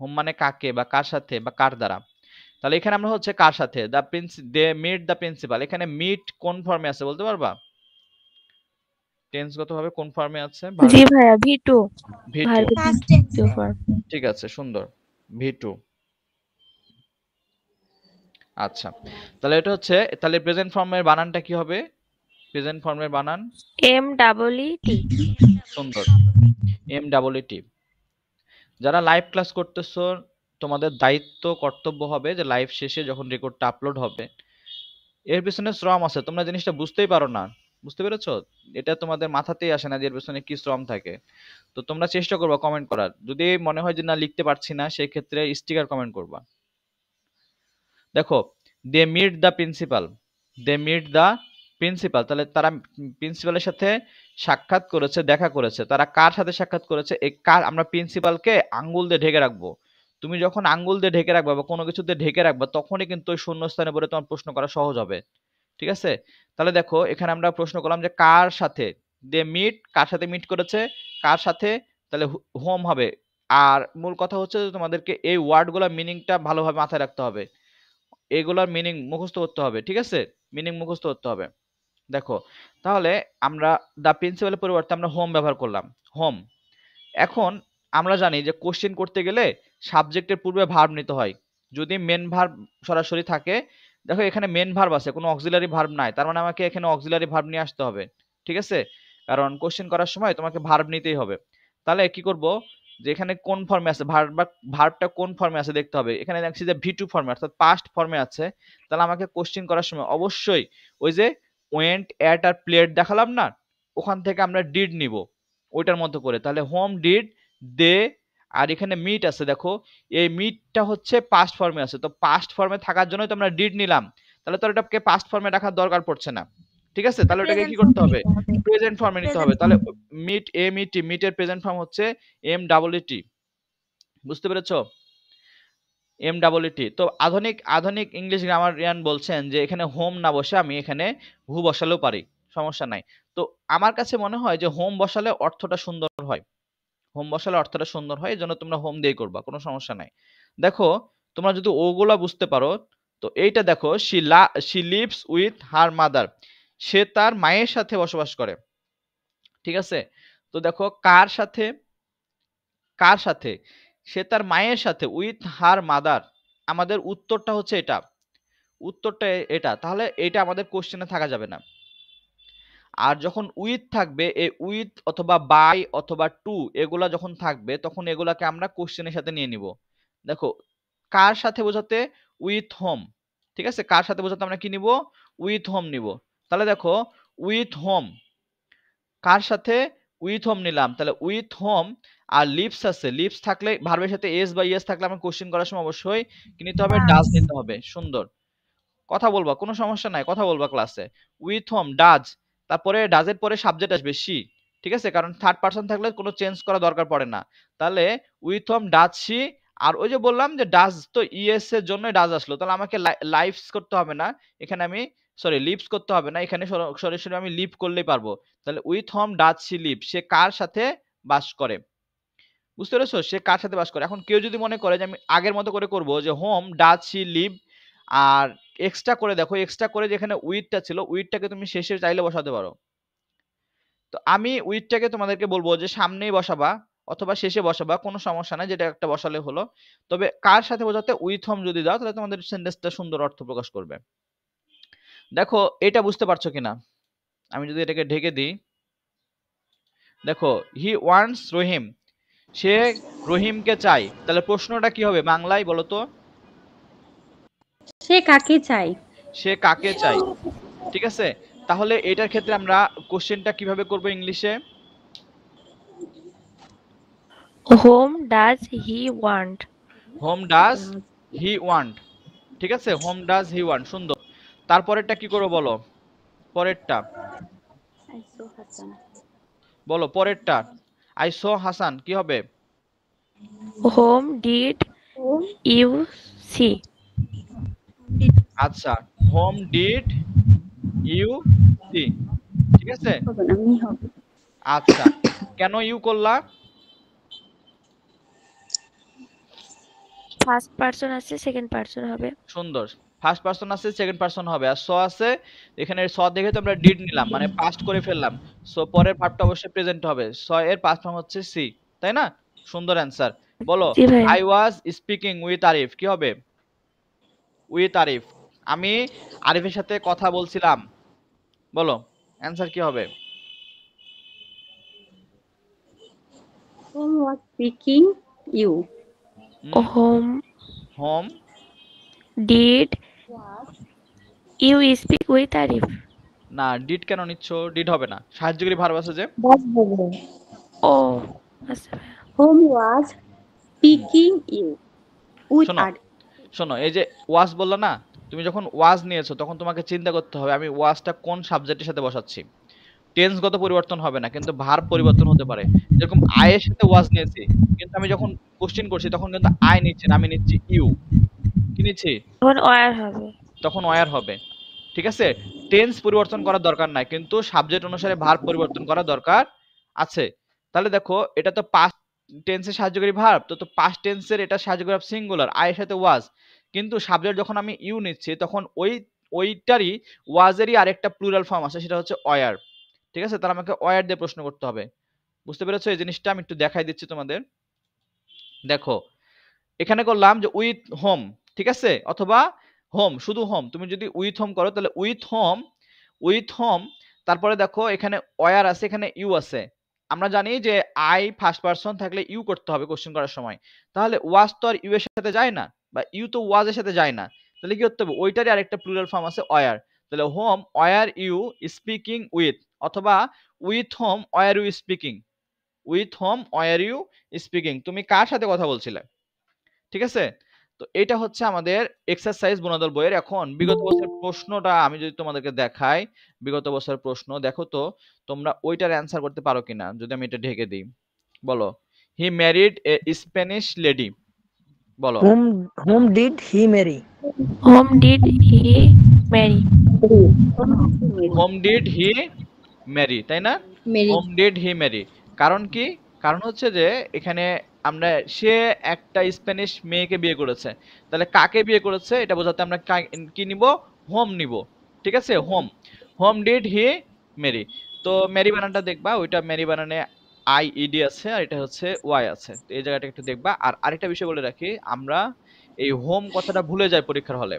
S2: হোম মানে কাকে বা কার সাথে বা কার দ্বারা? তাহলে এখানে আমরা হচ্ছে কার সাথে? The prince they meet the principal এখানে মিট কোন ফর্মে আছে বলতে পারবা? টেন্সগত ভাবে কোন ফর্মে আছে?
S3: জি ভাইয়া ভি টু
S2: ঠিক আছে সুন্দর। ভি টু আচ্ছা। তাহলে এটা হচ্ছে তাহলে প্রেজেন্ট ফর্মের বানানটা কি হবে? প্রেজেন্ট ফর্মের বানান?
S3: এম ডাবল ই টি
S2: সুন্দর। এম ডাবল ই টি যারা লাইভ ক্লাস করতেছো তোমাদের দায়িত্ব কর্তব্য হবে যে লাইভ শেষে যখন রেকর্ডটা আপলোড হবে এর পিছনে শ্রম আছে। তোমরা জিনিসটা বুঝতেই পারো না। বুঝতে পেরেছ? এটা তোমাদের মাথাতেই আসে না যে এর পিছনে কি শ্রম থাকে। তো তোমরা চেষ্টা করবা কমেন্ট করার। যদি মনে হয় যে না লিখতে পারছি না সেই ক্ষেত্রে স্টিকার কমেন্ট করবা। দেখো they meet the principal they meet the principal তাহলে তারা প্রিন্সিপালের সাথে সাক্ষাৎ করেছে, দেখা করেছে, তারা কার সাথে সাক্ষাৎ করেছে, এই কার, আমরা প্রিন্সিপালকে আঙ্গুল দিয়ে ঢেকে রাখব, তুমি যখন আঙ্গুল দিয়ে ঢেকে রাখবা বা কোনো কিছু দিয়ে ঢেকে রাখবা, তখনই কিন্তু ওই শূন্যস্থানে পড়ে তোমার প্রশ্ন করা সহজ হবে, ঠিক আছে? তাহলে দেখো, এখানে আমরা প্রশ্ন করলাম যে কার সাথে দে মিট কার সাথে মিট করেছে, কার সাথে, তাহলে হোম হবে, আর মূল কথা হচ্ছে তোমাদেরকে এই ওয়ার্ডগুলোর মিনিংটা ভালোভাবে মাথায় রাখতে হবে এগুলোর মিনিং মুখস্থ করতে হবে, ঠিক আছে? মিনিং মুখস্থ করতে হবে। দেখো, তাহলে আমরা দ্য প্রিন্সিপালের পরিবর্তে আমরা হোম ব্যবহার করলাম। হোম এখন আমরা জানি যে কোশ্চেন করতে গেলে সাবজেক্টের পূর্বে ভার্ব নিতে হয়। যদি মেন ভার্ব সরাসরি থাকে, দেখো এখানে মেন ভার্ব আছে, কোনো অক্সিলারি ভার্ব নাই। তার মানে আমাকে এখানে অক্সিলারি ভার্ব নিয়ে আসতে হবে, ঠিক আছে? কারণ কোশ্চেন করার সময় তোমাকে ভার্ব নিতেই হবে। তাহলে কি করব? যে এখানে কোন ফর্মে আছে? বা ভার্বটা কোন ফর্মে আছে দেখতে হবে। এখানে দেখছি যে ভি টু ফর্মে অর্থাৎ পাস্ট ফর্মে আছে। তাহলে আমাকে কোশ্চেন করার সময় অবশ্যই ওই যে ওয়েন্ট অ্যাট আর প্লেট দেখালাম না? ওখান থেকে আমরা ডিড নিব। ওইটার মতো করে। তাহলে হোম ডিড দে আর এখানে মিট আছে, দেখো। এই মিটটা হচ্ছে পাস্ট ফর্মে আছে। তো পাস্ট ফর্মে থাকার জন্যই তো আমরা ডিড নিলাম। তাহলে তো এটাকে পাস্ট ফর্মে রাখার দরকার পড়ছে না। ঠিক আছে? তাহলে ওটাকে কি করতে হবে? প্রেজেন্ট ফর্মে নিতে হবে। তাহলে মিট এম ই টি মিটের প্রেজেন্ট ফর্ম হচ্ছে এম ডাবল টি বুঝতে পেরেছ? এম ডাবল টি তো আধুনিক আধুনিক ইংলিশ গ্রামারিয়ান বলছেন যে এখানে হোম না বসে আমি এখানে হু বসালেও পারি। সমস্যা নাই। তো আমার কাছে মনে হয় যে হোম বসালে অর্থটা সুন্দর হয়। হোম বসালে অর্থটা সুন্দর হয় এই জন্য তোমরা হোম দিয়ে করবা কোনো সমস্যা নাই। দেখো তোমরা যদি ওগুলা বুঝতে পারো তো এইটা দেখো শি লা she lives with her mother সে তার মায়ের সাথে বসবাস করে। ঠিক আছে? তো দেখো, কার সাথে? কার সাথে? সে তার মায়ের সাথে উইথ হার মাদার আমাদের উত্তরটা হচ্ছে এটা। উত্তরটা এটা। তাহলে এটা আমাদের কোশ্চেনে থাকা যাবে না। আর যখন উইথ থাকবে এই উইথ অথবা বাই অথবা টু এগুলা যখন থাকবে, তখন এগুলাকে আমরা কোশ্চেনের সাথে নিয়ে নিব। দেখো, কার সাথে বোঝাতে? উইথ হোম ঠিক আছে? কার সাথে বোঝাতে আমরা কি নিব? উইথ হোম নিব। তাহলে দেখো উইথ হোম কার সাথে? উইথ হোম নিলাম। তাহলে উইথ হোম আর লিপস আছে। লিপস থাকলে ভার্বের সাথে এস বা ইয়েস থাকলে আমরা কোশ্চেন করার সময় অবশ্যই কি নিতে হবে? ডাজ নিতে হবে। সুন্দর। কথা বলবা কোনো সমস্যা নাই কথা বলবা ক্লাসে উইথ হোম ডাজ তারপরে ডাজের পরে সাবজেক্ট আসবে সি ঠিক আছে? কারণ থার্ড পার্সন থাকলে কোনো চেঞ্জ করা দরকার পড়ে না। তাহলে উইথ হোম ডাজ সি আর ওই যে বললাম যে ডাজ তো ইএস এর জন্য ডাজ আসলো। তাহলে আমাকে লাইফস করতে হবে না। এখানে আমি সরি লিপস করতে হবে না। এখানে সরাসরি আমি লিপ করলেই পারব। তাহলে with whom does she live সে কার সাথে বাস করে? বুঝতে পেরেছ? সে কার সাথে বাস করে? এখন কেউ যদি মনে করে যে আমি আগের মতো করে করব যে হোম ডাজ সি লিভ আর এক্সট্রা করে দেখো এক্সট্রা করে যেখানে উইথটা ছিল উইথটাকে তুমি শেষে চাইলে বসাতে পারো। তো আমি উইথটাকে তোমাদেরকে বলব যে সামনেই বসাবা অথবা শেষে বসাবা, কোনো সমস্যা নাই, যেটা একটা বসালে হলো। তবে কার সাথে বোঝাতে উইথ হোম যদি দাও, তাহলে তোমাদের সেন্টেন্সটা সুন্দর অর্থ প্রকাশ করবে। দেখো এটা বুঝতে পারছ কিনা? আমি যদি এটাকে ঢেকে দিই। দেখো হি ওয়ান্টস রহিম। সে রহিমকে চাই। তাহলে প্রশ্নটা কি হবে বাংলায় বলো তো?
S5: সে কাকে চাই?
S2: সে কাকে চাই? ঠিক আছে? তাহলে এটার ক্ষেত্রে আমরা কোশ্চেনটা কীভাবে করব ইংলিশে?
S3: Whom does he want.
S2: Whom does he want. ঠিক আছে? Whom does he want. সুন্দর। তারপরেরটা কি করব বলো? পরেরটা। বলো পরেরটা। আই সো হাসান কি হবে?
S3: Whom did you see?
S2: আচ্ছা হোম ডিড ইউ সি। ঠিক আছে? আচ্ছা কেন ইউ করলা?
S3: ফার্স্ট পারসন আছে সেকেন্ড পারসন হবে।
S2: সুন্দর। ফার্স্ট পারসন আছে সেকেন্ড পারসন হবে। আর স আছে এখানে স দেখে তো আমরা ডিড নিলাম মানে পাস্ট করে ফেললাম। সো পরের ভার্বটা অবশ্যই প্রেজেন্ট হবে। স এর পাস্ট ফর্ম হচ্ছে সি তাই না? সুন্দর অ্যান্সার বলো I was speaking with Arif কি হবে? উইথ আরিফ আমি আরিফের সাথে কথা বলছিলাম। বলো অ্যান্সার কি হবে?
S5: Whom was speaking you
S3: whom.
S2: Whom
S3: did you speak with Arif
S2: না ডিড কেন নিচ্ছ? ডিড হবে না। সাহায্যকারী ভার্ব আছে যে?
S3: ও আচ্ছা।
S5: Whom was speaking you with
S2: শোনো।
S5: আর
S2: শোনো এই যে ওয়াজ বলল না তুমি যখন ওয়াজ নিয়েছো তখন তোমাকে চিন্তা করতে হবে আমি ওয়াজটা কোন সাবজেক্টের সাথে বসাচ্ছি? টেন্সগত পরিবর্তন হবে না কিন্তু ভার পরিবর্তন হতে পারে। যেরকম আয়ের সাথে ওয়াজ নিয়েছি কিন্তু আমি যখন কোশ্চেন করছি তখন কিন্তু আই নিচ্ছি না আমি নিচ্ছি ইউ কি নিচ্ছি
S3: তখন ওয়ার হবে।
S2: তখন ওয়ার হবে। ঠিক আছে? টেন্স পরিবর্তন করার দরকার নাই কিন্তু সাবজেক্ট অনুসারে ভার্ব পরিবর্তন করা দরকার আছে। তাহলে দেখো এটা তো পাস্ট টেন্সের সাহায্যকারী ভার্ব তো তো পাস্ট টেন্সের এটা সাহায্যকারী ভার্ব সিঙ্গুলার আয়ের সাথে ওয়াজ কিন্তু সাবজেক্ট যখন আমি ইউ নিচ্ছি তখন ওই ওইটারই ওয়াজেরই আরেকটা প্লুরাল ফর্ম আছে সেটা হচ্ছে অয়ার ঠিক আছে? তাহলে আমাকে অয়ার দিয়ে প্রশ্ন করতে হবে। বুঝতে পেরেছ? এই জিনিসটা আমি একটু দেখাই দিচ্ছি তোমাদের। দেখো এখানে করলাম যে উইথ হোম ঠিক আছে? অথবা হোম শুধু হোম তুমি যদি উইথ হোম করো, তাহলে উইথ হোম উইথ হোম তারপরে দেখো এখানে ওয়ার আছে, এখানে ইউ আছে। আমরা জানি যে আই ফার্স্ট পারসন থাকলে ইউ করতে হবে কোশ্চেন করার সময়। তাহলে ওয়াজ তো আর ইউ এর সাথে যায় না, বা ইউ তো ওয়াজ এর সাথে যায় না। তাহলে কি করতে হবে? ওইটারই আরেকটা প্লুরাল ফর্ম আছে ওয়ার তাহলে whom were you speaking with অথবা with whom were you speaking with whom were you speaking তুমি কার সাথে কথা বলছিলে? ঠিক আছে? তো এটা হচ্ছে আমাদের এক্সারসাইজ বুনাদল বইয়ের এখন বিগত বছরের প্রশ্নটা আমি যদি তোমাদেরকে দেখাই বিগত বছরের প্রশ্ন দেখো তো তোমরা ওইটার অ্যান্সার করতে পারো কিনা যদি আমি এটা ঢেকে দিই। বলো he married a Spanish lady বলো।
S6: Whom whom did he marry?
S3: Whom did he marry
S2: whom did he marry তাই না? হোম ডিড হি ম্যারি কারণ কি? কারণ হচ্ছে যে এখানে আমরা, সে একটা স্প্যানিশ মেয়েকে বিয়ে করেছে। তাহলে কাকে বিয়ে করেছে? এটা বোঝাতে আমরা কি নিব? হোম নিব। ঠিক আছে? Whom. Whom did he marry তো মেরি বানানটা দেখবা, ওইটা মেরি বানানে আই ইডি আছে, আর এটা হচ্ছে ওয়াই আছে। তো এই জায়গাটা একটু দেখবা। আর আরেকটা বিষয় বলে রাখি, আমরা এই হোম কথাটা ভুলে যাই পরীক্ষার হলে।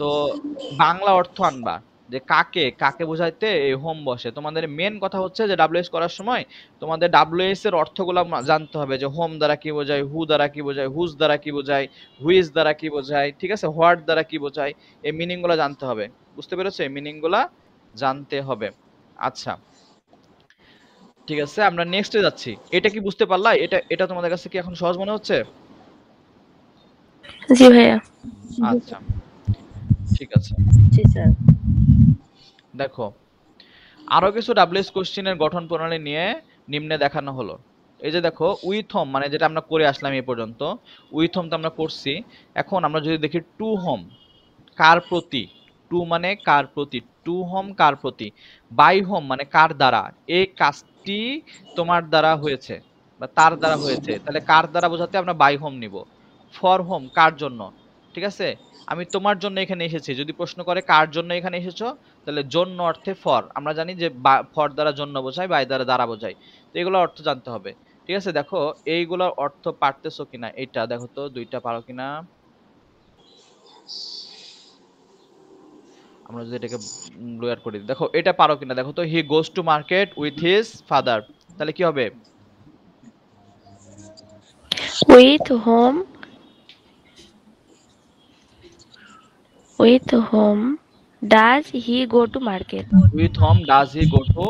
S2: তো বাংলা অর্থ আনবা। যে কাকে কাকে বোঝাইতে এই হোম বসে। তোমাদের মেন কথা হচ্ছে যে ডাব্লিউএস করার সময় তোমাদের ডাব্লিউএস এর অর্থগুলো জানতে হবে যে হোম দ্বারা কি বোঝায় হু দ্বারা কি বোঝায় হুজ দ্বারা কি বোঝায় হুইজ দ্বারা কি বোঝায় ঠিক আছে? হোয়াট দ্বারা কি বোঝায় এই মিনিংগুলা জানতে হবে। বুঝতে পেরেছ? এই মিনিংগুলা জানতে হবে। আচ্ছা। ঠিক আছে আমরা নেক্সটে যাচ্ছি। এটা কি বুঝতে পারলা? এটা এটা তোমাদের কাছে কি এখন সহজ মনে হচ্ছে?
S3: জি ভাইয়া।
S2: আচ্ছা। ঠিক আছে।
S5: জি স্যার।
S2: দেখো, আরও কিছু ডাব্লিউএস কোশ্চেনের গঠন প্রণালী নিয়ে নিম্নে দেখানো হলো। এই যে দেখো উইথ হোম মানে যেটা আমরা করে আসলাম এই পর্যন্ত উইথ হোম তো আমরা করছি। এখন আমরা যদি দেখি টু হোম কার প্রতি? টু মানে কার প্রতি? টু হোম কার প্রতি? বাই হোম মানে কার দ্বারা? এই কাজটি তোমার দ্বারা হয়েছে, বা তার দ্বারা হয়েছে। তাহলে কার দ্বারা বোঝাতে আমরা বাই হোম নিব। ফর হোম কার জন্য? ঠিক আছে? আমি তোমার জন্য এখানে এসেছি। যদি প্রশ্ন করে কার জন্য এখানে এসেছ, তাহলে জন্য অর্থে ফর। আমরা জানি যে ফর দ্বারা জন্য বোঝায়, বাই দ্বারা দ্বারা বোঝায়। তো এগুলোর অর্থ জানতে হবে। ঠিক আছে? দেখো, এইগুলোর অর্থ পারতেছো কিনা? এইটা দেখো তো, দুইটা পারো কিনা? আমরা যদি এটাকে লোয়ার করি দেখো, এটা পারো কিনা? দেখো তো he goes to market with his father তাহলে কি হবে?
S3: With whom? With whom does he go to market?
S2: With whom does he go to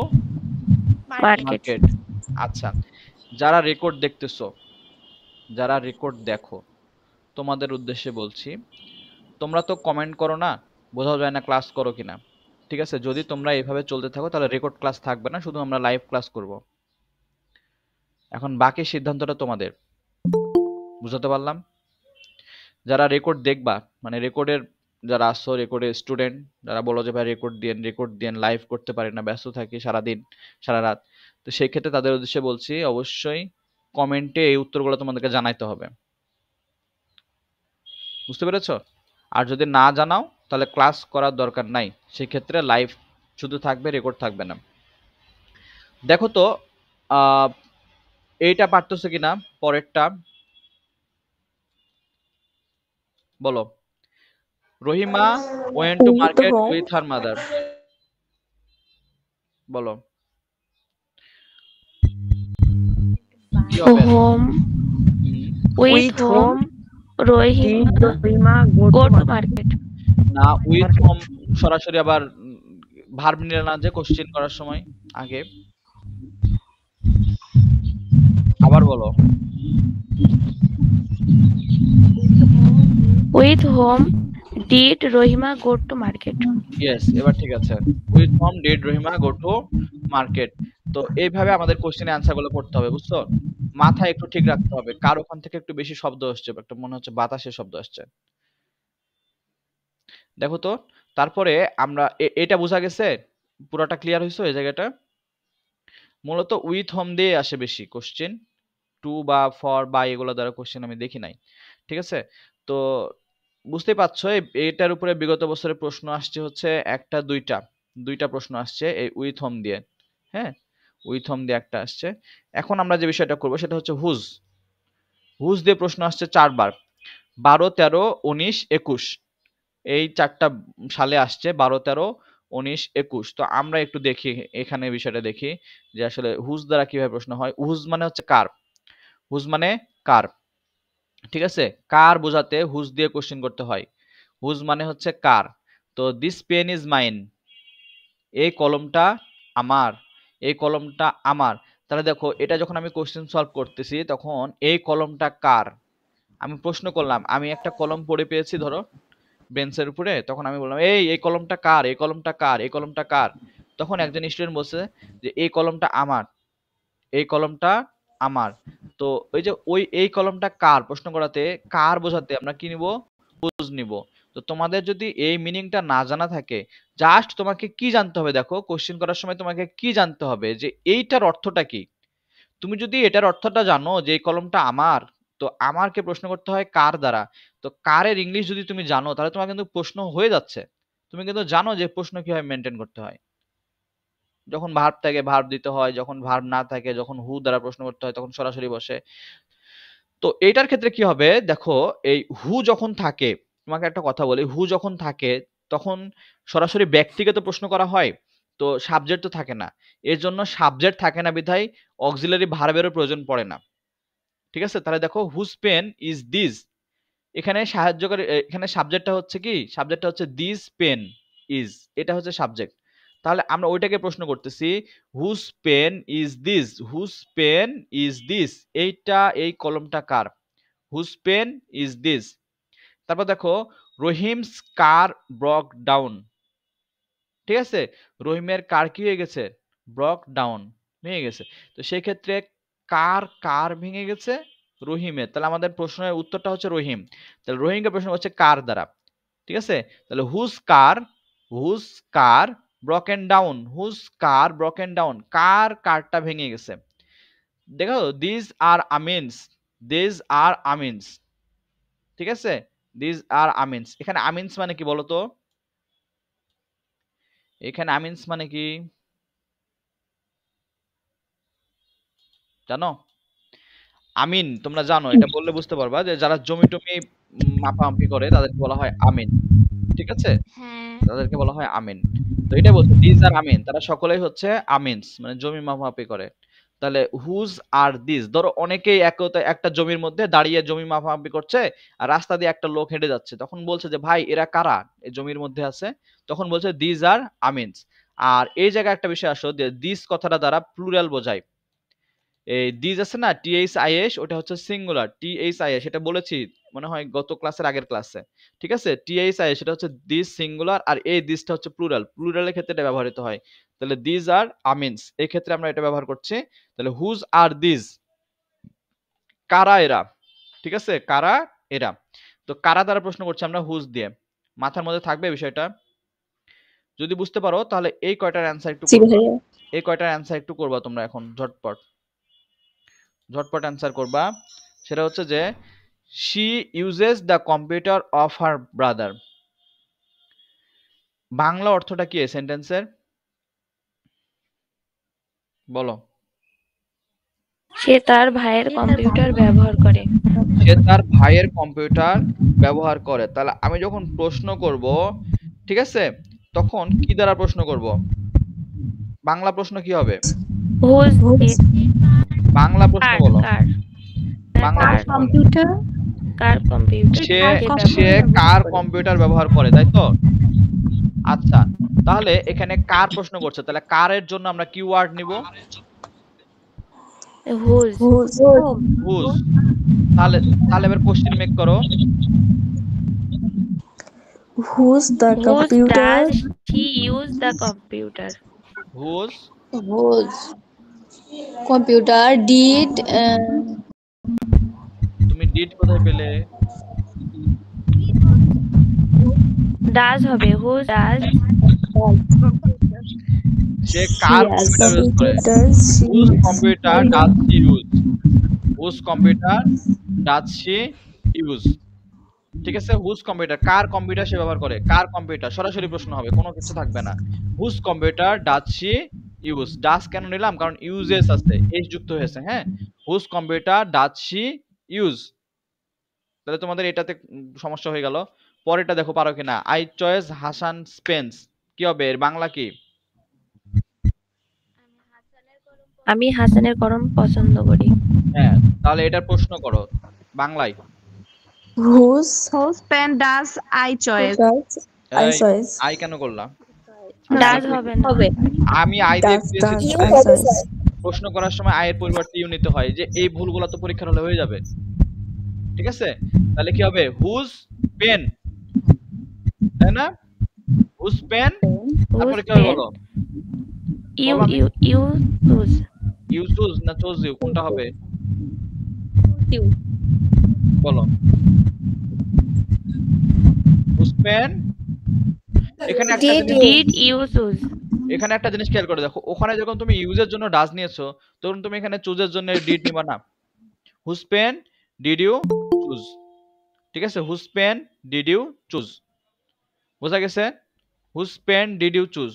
S3: market.
S2: আচ্ছা যারা রেকর্ড দেখতেছো যারা রেকর্ড দেখো তোমাদের উদ্দেশ্যে বলছি তোমরা তো কমেন্ট করো না বোঝাও যায় না ক্লাস করো কিনা ঠিক আছে? যদি তোমরা এইভাবে চলতে থাকো তাহলে রেকর্ড ক্লাস থাকবে না শুধু আমরা লাইভ ক্লাস করব। এখন বাকি সিদ্ধান্তটা তোমাদের বুঝাতে পারলাম? যারা রেকর্ড দেখবা মানে রেকর্ডের যারা আসছো রেকর্ডের স্টুডেন্ট যারা বলো যে, ভাই রেকর্ড দিয়েন রেকর্ড দিয়েন লাইভ করতে পারি না, ব্যস্ত থাকি সারাদিন, সারা রাত। তো সেই ক্ষেত্রে তাদের উদ্দেশ্যে বলছি, অবশ্যই কমেন্টে এই উত্তরগুলো তোমাদেরকে জানাইতে হবে। বুঝতে পেরেছ? আর যদি না জানাও, তাহলে ক্লাস করার দরকার নাই। সেই ক্ষেত্রে লাইভ শুধু থাকবে রেকর্ড থাকবে না। দেখো তো এইটা পারতেছো কিনা? পরেরটা। বলো। Rahima went to market with her mother বলো। Hmm,
S3: with
S6: With
S3: whom
S6: Did
S3: Rohima
S6: Rima go
S3: go
S6: to
S3: to
S6: market?
S3: market?
S2: না উইথ হোম সরাসরি আবার ভার্ব নিলে না যে কোশ্চেন করার সময় আগে। আবার বলো।
S3: With whom? Did Rohima, go to market.
S2: Yes এবার ঠিক আছে। With whom did Rahima go to market তো এইভাবে আমাদের কোশ্চেনের অ্যান্সারগুলো করতে হবে, বুঝছ? মাথায় একটু ঠিক রাখতে হবে। কার ওখান থেকে একটু বেশি শব্দ আসছে? একটা মনে হচ্ছে বাতাসের শব্দ আসছে। দেখো তো, তারপরে আমরা এটা বোঝা গেছে? পুরোটা ক্লিয়ার হয়েছে এই জায়গাটা? মূলত উইথ হোম দিয়ে আসে বেশি কোশ্চেন টু বা ফর বা এগুলো দ্বারা কোশ্চেন আমি দেখি নাই। ঠিক আছে? তো বুঝতেই পারছ এটার উপরে বিগত বছরে প্রশ্ন আসছে হচ্ছে একটা, দুইটা দুইটা প্রশ্ন আসছে এই উইথ হোম দিয়ে হ্যাঁ? উইথ হোম দিয়ে একটা আসছে। এখন আমরা যে বিষয়টা করব সেটা হচ্ছে হুজ হুজ দিয়ে প্রশ্ন আসছে চারবার, বারো, তেরো, উনিশ, একুশ, এই চারটা সালে আসছে, বারো, তেরো, উনিশ, একুশ, তো আমরা একটু দেখি, এখানে বিষয়টা দেখি যে আসলে হুজ দ্বারা কীভাবে প্রশ্ন হয় হুজ মানে হচ্ছে কার হুজ মানে কার ঠিক আছে? কার বোঝাতে হুজ দিয়ে কোশ্চেন করতে হয়? হুজ মানে হচ্ছে কার? তো দিস পেন ইজ মাইন এই কলমটা আমার। এই কলমটা আমার। তাহলে দেখো, এটা যখন আমি কোশ্চেন সলভ করতেছি, তখন এই কলমটা কার? আমি প্রশ্ন করলাম, আমি একটা কলম পড়ে পেয়েছি, ধরো বেঞ্চের উপরে, তখন আমি বললাম, এই এই কলমটা কার? এই কলমটা কার? এই কলমটা কার? তখন একজন স্টুডেন্ট বলছে যে, এই কলমটা আমার। এই কলমটা আমার। তো ওই যে ওই, এই কলমটা কার? প্রশ্ন করাতে কার বোঝাতে আমরা কি নিব? বুঝ নিব। তো তোমাদের যদি এই মিনিংটা না জানা থাকে জাস্ট তোমাকে কি জানতে হবে দেখো? কোশ্চেন করার সময় তোমাকে কি জানতে হবে? যে এইটার অর্থটা কি? তুমি যদি এটার অর্থটা জানো যে এই কলমটা আমার, তো আমারকে প্রশ্ন করতে হয় কার দ্বারা? তো কারের ইংলিশ যদি তুমি জানো, তাহলে তোমার কিন্তু প্রশ্ন হয়ে যাচ্ছে। তুমি কিন্তু জানো যে প্রশ্ন কীভাবে মেনটেন করতে হয়। যখন ভার্ব থাকে, ভার্ব দিতে হয়, যখন ভার্ব না থাকে, যখন হু দ্বারা প্রশ্ন করতে হয়, তখন সরাসরি বসে। তো এইটার ক্ষেত্রে কি হবে? দেখো, এই হু যখন থাকে, তোমাকে একটা কথা বলি হু যখন থাকে, তখন সরাসরি ব্যক্তিগত প্রশ্ন করা হয়, তো সাবজেক্ট তো থাকে না। এর জন্য সাবজেক্ট থাকে না বিধায় অক্সিলারি ভার্বেরও প্রয়োজন পড়ে না। ঠিক আছে? তাহলে দেখো হুজ পেন ইজ দিস এখানে সাহায্যকারী এখানে সাবজেক্টটা হচ্ছে কি? সাবজেক্টটা হচ্ছে দিস পেন ইজ এটা হচ্ছে সাবজেক্ট তাহলে আমরা ওইটাকে প্রশ্ন করতেছি whose pen is this whose pen is this এইটা, এই কলমটা কার? হুজ পেন ইজ দিস তারপর দেখো, রহিমস কার ব্রক ডাউন ঠিক আছে? রহিমের কার কি হয়ে গেছে? ব্রক ডাউন ভেঙে গেছে। তো সেই ক্ষেত্রে কার কার ভেঙে গেছে? রহিমের তাহলে আমাদের প্রশ্নের উত্তরটা হচ্ছে রহিম। তাহলে রহিমকে প্রশ্ন হচ্ছে কার দ্বারা। ঠিক আছে? তাহলে whose car whose car broken down whose car broken down কার কারটা ভেঙে গেছে? দেখো দিস আর আমিনস দিস আর আমিনস ঠিক আছে? দিস আর আমিনস এখানে আমিনস মানে কি বলতো? এখানে আমিনস মানে কি? জানো? আমিন তোমরা জানো এটা বললে বুঝতে পারবা যে যারা জমি টমি মাপামাপি করে তাদেরকে বলা হয় আমিন ঠিক আছে?
S4: হ্যাঁ।
S2: তাদেরকে বলা হয় আমিন। তো এটা বলছে দিস আর আমিন তারা সকলেই হচ্ছে আমিনস মানে জমি মাপামাপি করে। তাহলে হুজ আর দিস ধরো অনেকেই একতা, একটা জমির মধ্যে দাঁড়িয়ে জমি মাপামাপি করছে, আর রাস্তা দিয়ে একটা লোক হেঁটে যাচ্ছে। তখন বলছে যে, ভাই, এরা কারা? এই জমির মধ্যে আছে? তখন বলছে দিস আর আমিনস আর এই জায়গায় একটা বিষয় আসো যে দিস কথাটা দ্বারা প্লুরাল বোঝায়। এই দিস আছে না টিএইচ আইএস ওটা হচ্ছে সিঙ্গুলার টিএইচ আইএস এটা বলেছি মনে হয় গত ক্লাসের আগের ক্লাসে ঠিক আছে? টিএইচ আইএস সেটা হচ্ছে দিস সিঙ্গুলার আর এই দিসটা হচ্ছে প্লুরাল প্লুরালের ক্ষেত্রে এটা ব্যবহৃত হয়। তাহলে দিস আর আমিনস এই ক্ষেত্রে আমরা এটা ব্যবহার করছি তাহলে হুজ আর দিস কারা এরা? ঠিক আছে? কারা এরা? তো কারা দ্বারা প্রশ্ন করছি আমরা হুজ দিয়ে। মাথার মধ্যে থাকবে বিষয়টা। যদি বুঝতে পারো তাহলে এই কয়টার অ্যান্সার একটু এই কয়টার অ্যান্সার একটু করবা তোমরা এখন ঝটপট। ঝটপট অ্যান্সার করবা। সেটা হচ্ছে যে she uses the computer of her brother Bangla অর্থটা কি এই সেন্টেন্সের বলো।
S3: সে তার ভাইয়ের কম্পিউটার ব্যবহার করে।
S2: সে তার ভাইয়ের কম্পিউটার ব্যবহার করে। তাহলে আমি যখন প্রশ্ন করব ঠিক আছে? তখন কি দ্বারা প্রশ্ন করব? বাংলা প্রশ্ন কি হবে? বাংলা প্রশ্ন বলো।
S3: কার?
S2: বাংলা প্রশ্ন
S5: কম্পিউটার?
S3: কার কম্পিউটার?
S2: সে সে কার
S5: ব্যবহার করে?
S2: কম্পিউটার ব্যবহার করে তাই তো? আচ্ছা তাহলে এখানে কার প্রশ্ন করছে? তাহলে কারের জন্য আমরা কি ওয়ার্ড নিব।
S3: হুজ।
S2: হুজ। তাহলে তাহলে এবার কোশ্চেন মেক করো।
S3: Whose
S7: computer?
S3: Does he use the computer.
S2: Whose.
S1: whose did uh,
S2: তুমি ডিড কোথায় পেলে?
S3: ডাজ হবে হুজ ডাজ
S2: সে কার কম্পিউটার ইউজ করে? Whose computer does she use whose computer does she use ঠিক আছে হুজ কম্পিউটার কার কম্পিউটার সে ব্যবহার করে? কার কম্পিউটার সরাসরি প্রশ্ন হবে কোনো কিছু থাকবে না। Whose computer does she use does কেন নিলাম? কারণ ইউজেস আছে এস যুক্ত হয়েছে হ্যাঁ? Whose computer does she use তাহলে তোমাদের এটাতে সমস্যা হয়ে গেল। পরেরটা দেখো পারো কিনা। আই চয়েস হাসান স্পেন্স কি হবে? এর বাংলা কি?
S3: আমি হাসানের কলম পছন্দ করি।
S2: হ্যাঁ তাহলে এটার প্রশ্ন করো বাংলায়।
S8: Pen does I choice?
S7: does I
S2: এই,
S7: choice?
S2: আই কেন করলাম?
S3: ডাজ হবে না।
S1: হবে।
S2: আমি আই? প্রশ্ন করার সময় আয়ের পরিবর্তে ইউ নিতে হয় যে এই ভুলগুলো তো পরীক্ষার হলে হয়ে যাবে। ঠিক আছে? তাহলে কি হবে? হুজ পেন তাই না? হুজ পেন তারপরে কি হবে বলো?
S3: You you you use
S2: you choose না চুজ ইউ কোনটা হবে? বলো। হুজ পেন এখানে একটা
S3: ডিড
S2: এখানে একটা জিনিস খেয়াল করে দেখো ওখানে যখন তুমি ইউজের জন্য ডাজ নিয়েছো তখন তুমি এখানে চুজের জন্য ডিড নিবা না। Whose pen did you choose ঠিক আছে whose pen did you choose বোঝা গেছে? Whose pen did you choose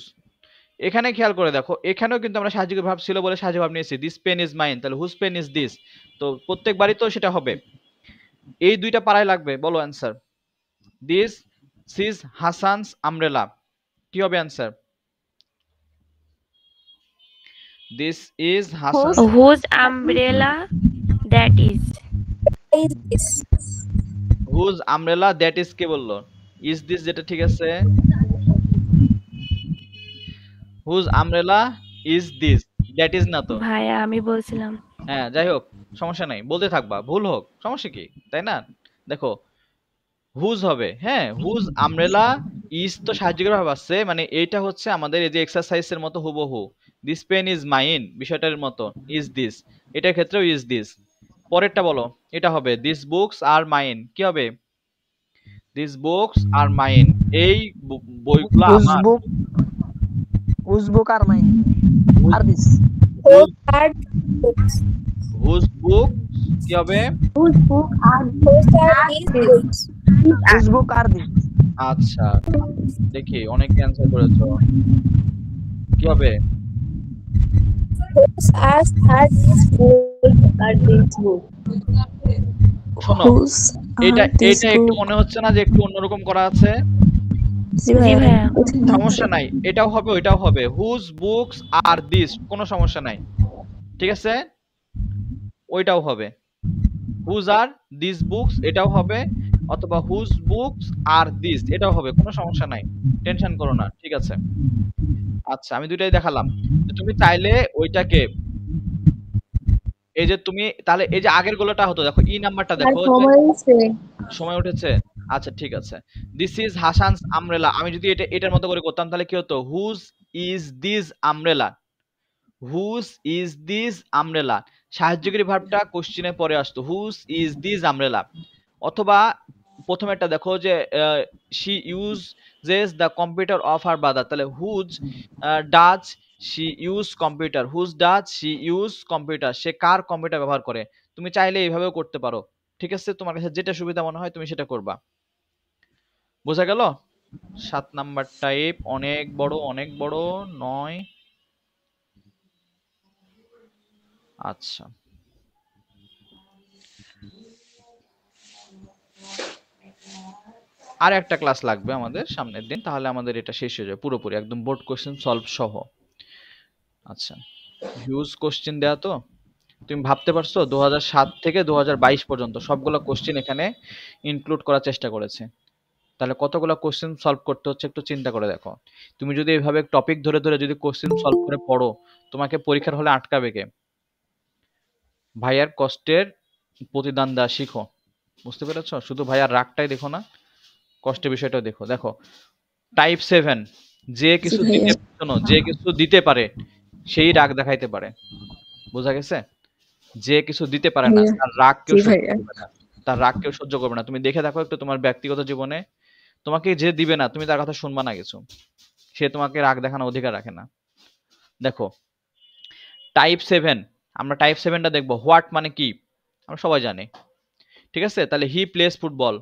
S2: এখানে খেয়াল করে দেখো এখানেও কিন্তু আমরা সাহায্য ভাব ছিল বলে সাহায্য ভাব নিয়েছি। দিস পেন ইজ মাইন তাহলে হুজ পেন ইজ দিস তো প্রত্যেকবারই তো সেটা হবে। এই দুইটা পাড়ায় লাগবে বলো answer this is Hasan's umbrella কি হবে answer this is Hasan
S3: umbrella that is?
S7: Is
S2: whose umbrella that is কে বলল? ইজ দিস যেটা ঠিক আছে? Whose umbrella is this that is না তো।
S3: ভাইয়া আমি বলছিলাম।
S2: হ্যাঁ যাই হোক সমস্যা নাই। বলতে থাকবা ভুল হোক সমস্যা কি? তাই না? দেখো হুজ হবে? হ্যাঁ হুজ আমব্রেলা ইজ তো সাহায্যকারী ভাবে আসছে মানে এইটা হচ্ছে আমাদের এই যে এক্সারসাইজের মতো হুবহু। দিস পেন ইজ মাইন বিষয়টার মতো ইজ দিস এটার ক্ষেত্রেও ইজ দিস পরেরটা বলো এটা হবে দিস বুকস আর মাইন কি হবে? দিস বুকস আর মাইন এই বইগুলো আমার।
S6: book are mine? Are this?
S7: Whose
S2: whose book কি হবে?
S5: Whose book are
S7: Whose are these?
S2: আচ্ছা দেখি অনেক অ্যান্সার করেছ। কি হবে?
S7: Whose are, are these books?
S5: are these books?
S2: শোনো এটা এটা একটু মনে হচ্ছে না যে একটু অন্যরকম করা আছে? সমস্যা নাই এটাও হবে ওইটাও হবে। হুজ বুকস আর দিস কোনো সমস্যা নাই। ঠিক আছে? ওইটাও হবে। হুজ আর দিস বুকস এটাও হবে। অথবা হুজ বুকস আর দিস এটাও হবে কোনো সমস্যা নাই। টেনশন করো না ঠিক আছে? আচ্ছা আমি দুইটাই দেখালাম। তুমি চাইলে ওইটাকে এই যে তুমি তাহলে এই যে আগের গুলোটা হতো দেখো ই নাম্বারটা দেখো
S1: সময়
S2: সময় উঠেছে? আচ্ছা ঠিক আছে। দিস ইজ হাসানস আমরেলা আমি যদি এটা এটার মতো করে করতাম তাহলে কি হতো? Whose is this umbrella whose is this umbrella সাহায্যকারী ভার্বটা কোশ্চিনে পরে আসতো। হুজ ইজ দিস আমরেলা অথবা প্রথমেরটা দেখো যে she uses the computer of her brother তাহলে whose does she use computer whose does she use computer সে কার কম্পিউটার ব্যবহার করে? তুমি চাইলে এইভাবেও করতে পারো। ঠিক আছে? তোমার কাছে যেটা সুবিধা মনে হয় তুমি সেটা করবা। বোঝা গেল? সাত নাম্বার টাইপ অনেক বড় অনেক বড় নয়। আচ্ছা। আর একটা ক্লাস লাগবে আমাদের সামনের দিন, তাহলে আমাদের এটা শেষ হয়ে যাবে, পুরোপুরি, একদম বোর্ড কোশ্চেন সলভ সহ। আচ্ছা হিউজ কোশ্চেন দেয়া তো? তুমি ভাবতে পারছ দু থেকে দু পর্যন্ত সবগুলো কোশ্চেন এখানে ইনক্লুড করার চেষ্টা করেছে। তাহলে কতগুলো কোশ্চেন সলভ করতে হচ্ছে একটু চিন্তা করে দেখো। তুমি যদি এইভাবে টপিক ধরে ধরে যদি কোশ্চেন সলভ করে পড়ো, তোমাকে পরীক্ষার হলে আটকাবে কে? ভাইয়ার কষ্টের প্রতিদান দেওয়া শিখো। বুঝতে পেরেছ? শুধু ভাইয়ার রাগটাই দেখো না। কষ্টের বিষয়টাও দেখো। দেখো টাইপ সেভেন যে কিছু দিতে শোনো যে কিছু দিতে পারে সেই রাগ দেখাইতে পারে। বোঝা গেছে? যে কিছু দিতে পারে না তার রাগ কেউ সহ্য করবে না। তার রাগ কেউ সহ্য করবে না। তুমি দেখে দেখো একটু তোমার ব্যক্তিগত জীবনে। তোমাকে যে দিবে না তুমি তার কথা শুনবা না কিছু। সে তোমাকে রাগ দেখানোর অধিকার রাখে না। দেখো টাইপ সেভেন আমরা টাইপ সেভেনটা দেখব। হোয়াট মানে কি? আমরা সবাই জানি। ঠিক আছে? তাহলে হি প্লেস ফুটবল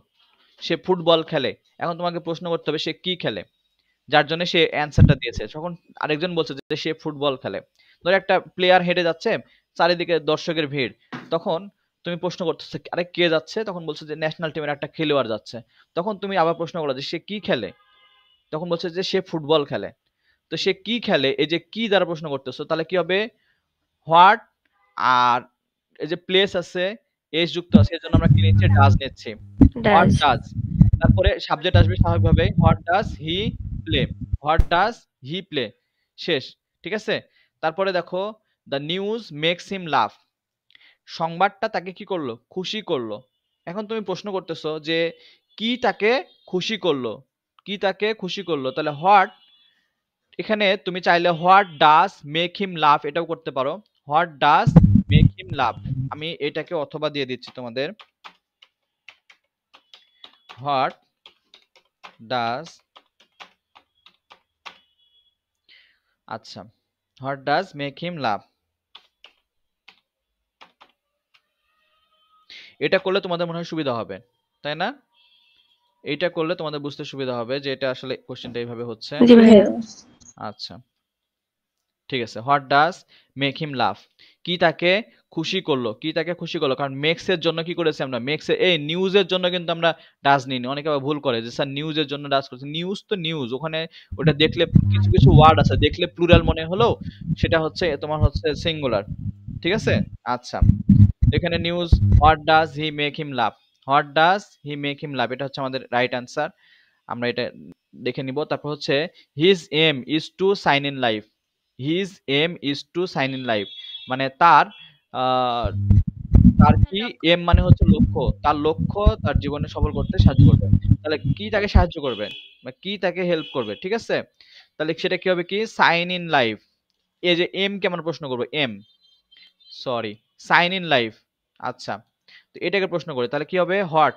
S2: সে ফুটবল খেলে। এখন তোমাকে প্রশ্ন করতে হবে, সে কি খেলে? যার জন্য সে অ্যান্সারটা দিয়েছে। তখন আরেকজন বলছে যে সে ফুটবল খেলে। ধর একটা প্লেয়ার হেঁটে যাচ্ছে, চারিদিকে দর্শকের ভিড়। তখন তুমি প্রশ্ন করতেছে, আরে কে যাচ্ছে? তখন বলছে যে ন্যাশনাল টিমের একটা খেলোয়াড় যাচ্ছে। তখন তুমি আবার প্রশ্ন করো যে, সে কি খেলে? তখন বলছে যে, সে ফুটবল খেলে। তো সে কি খেলে? এই যে কি দ্বারা প্রশ্ন করতেছো, তাহলে কি হবে? হোয়াট? আর এই যে প্লেস আছে এস যুক্ত আছে এর জন্য আমরা কি নিচ্ছি? ডাজ নিচ্ছি। হোয়াট
S3: ডাজ
S2: তারপরে সাবজেক্ট আসবে স্বাভাবিকভাবে what does he play what does he play শেষ ঠিক আছে? তারপরে দেখো the news makes him love সংবাদটা তাকে কি করল? খুশি করল। এখন তুমি প্রশ্ন করতেছো যে কি তাকে খুশি করল? কি তাকে খুশি করল? তাহলে হোয়াট এখানে তুমি চাইলে what does make him love এটাও করতে পারো। What him love. আমি এটাকে অথবা দিয়ে দিচ্ছি তোমাদের। হোয়াট ডাজ আচ্ছা what does make him love এটা করলে তোমাদের মনে হয় সুবিধা হবে তাই না? এটা করলে তোমাদের বুঝতে সুবিধা হবে যে এটা আসলে কোশ্চেনটা এইভাবে হচ্ছে। আচ্ছা ঠিক আছে। What does make him love কি তাকে খুশি করল? কি তাকে খুশি করল? কারণ মেক্স এর জন্য কি করেছি আমরা? মেক্স এর এই নিউজের জন্য কিন্তু আমরা ডাজ নিই অনেকে আবার ভুল করে যে, স্যার নিউজের জন্য ডাজ করছে। নিউজ তো নিউজ ওখানে ওটা দেখলে কিছু কিছু ওয়ার্ড আছে। দেখলে প্লুরাল মনে হলো, সেটা হচ্ছে, তোমার হচ্ছে সিঙ্গুলার ঠিক আছে? আচ্ছা। এখানে news what does he make him love what does he make him love এটা হচ্ছে আমাদের রাইট অ্যান্সার আমরা এটা দেখে নিব। তারপর হচ্ছে his aim is to shine in life his aim is to shine in life মানে তার তার কি এম মানে হচ্ছে লক্ষ্য, তার লক্ষ্য তার জীবনে সফল করতে সাহায্য করবে। তাহলে কি তাকে সাহায্য করবে? বা কি তাকে হেল্প করবে, ঠিক আছে? তাহলে সেটা কি হবে কি? সাইন ইন লাইফ এই যে এম কে আমরা প্রশ্ন করব aim sorry shine in life আচ্ছা তো এটাকে প্রশ্ন করি, তাহলে কি হবে? হোয়াট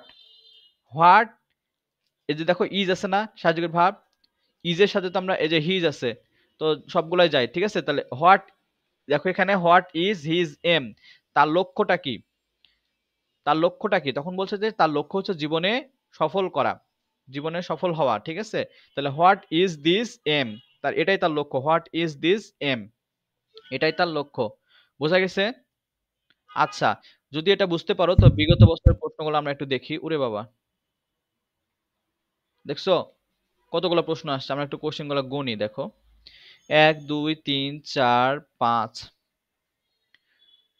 S2: হোয়াট এই যে দেখো ইজ আছে না, সাহায্যের ভাব? ইজের সাথে তো আমরা, এই যে হিজ আছে, তো সবগুলাই যায়, ঠিক আছে? তাহলে হোয়াট দেখো এখানে হোয়াট ইজ হিজ এম? তার লক্ষ্যটা কি? তার লক্ষ্যটা কি? তখন বলছে যে তার লক্ষ্য হচ্ছে জীবনে সফল করা, জীবনে সফল হওয়া, ঠিক আছে? তাহলে হোয়াট ইজ দিস এম? তার, এটাই তার লক্ষ্য। What is this aim? এটাই তার লক্ষ্য। বোঝা গেছে? আচ্ছা যদি এটা বুঝতে পারো, তো বিগত বছরের প্রশ্নগুলো আমরা একটু দেখি। উরে বাবা। দেখছ? কতগুলো প্রশ্ন আসছে? আমরা একটু কোশ্চেনগুলো গুনি, দেখো। এক, দুই, তিন, চার, পাঁচ,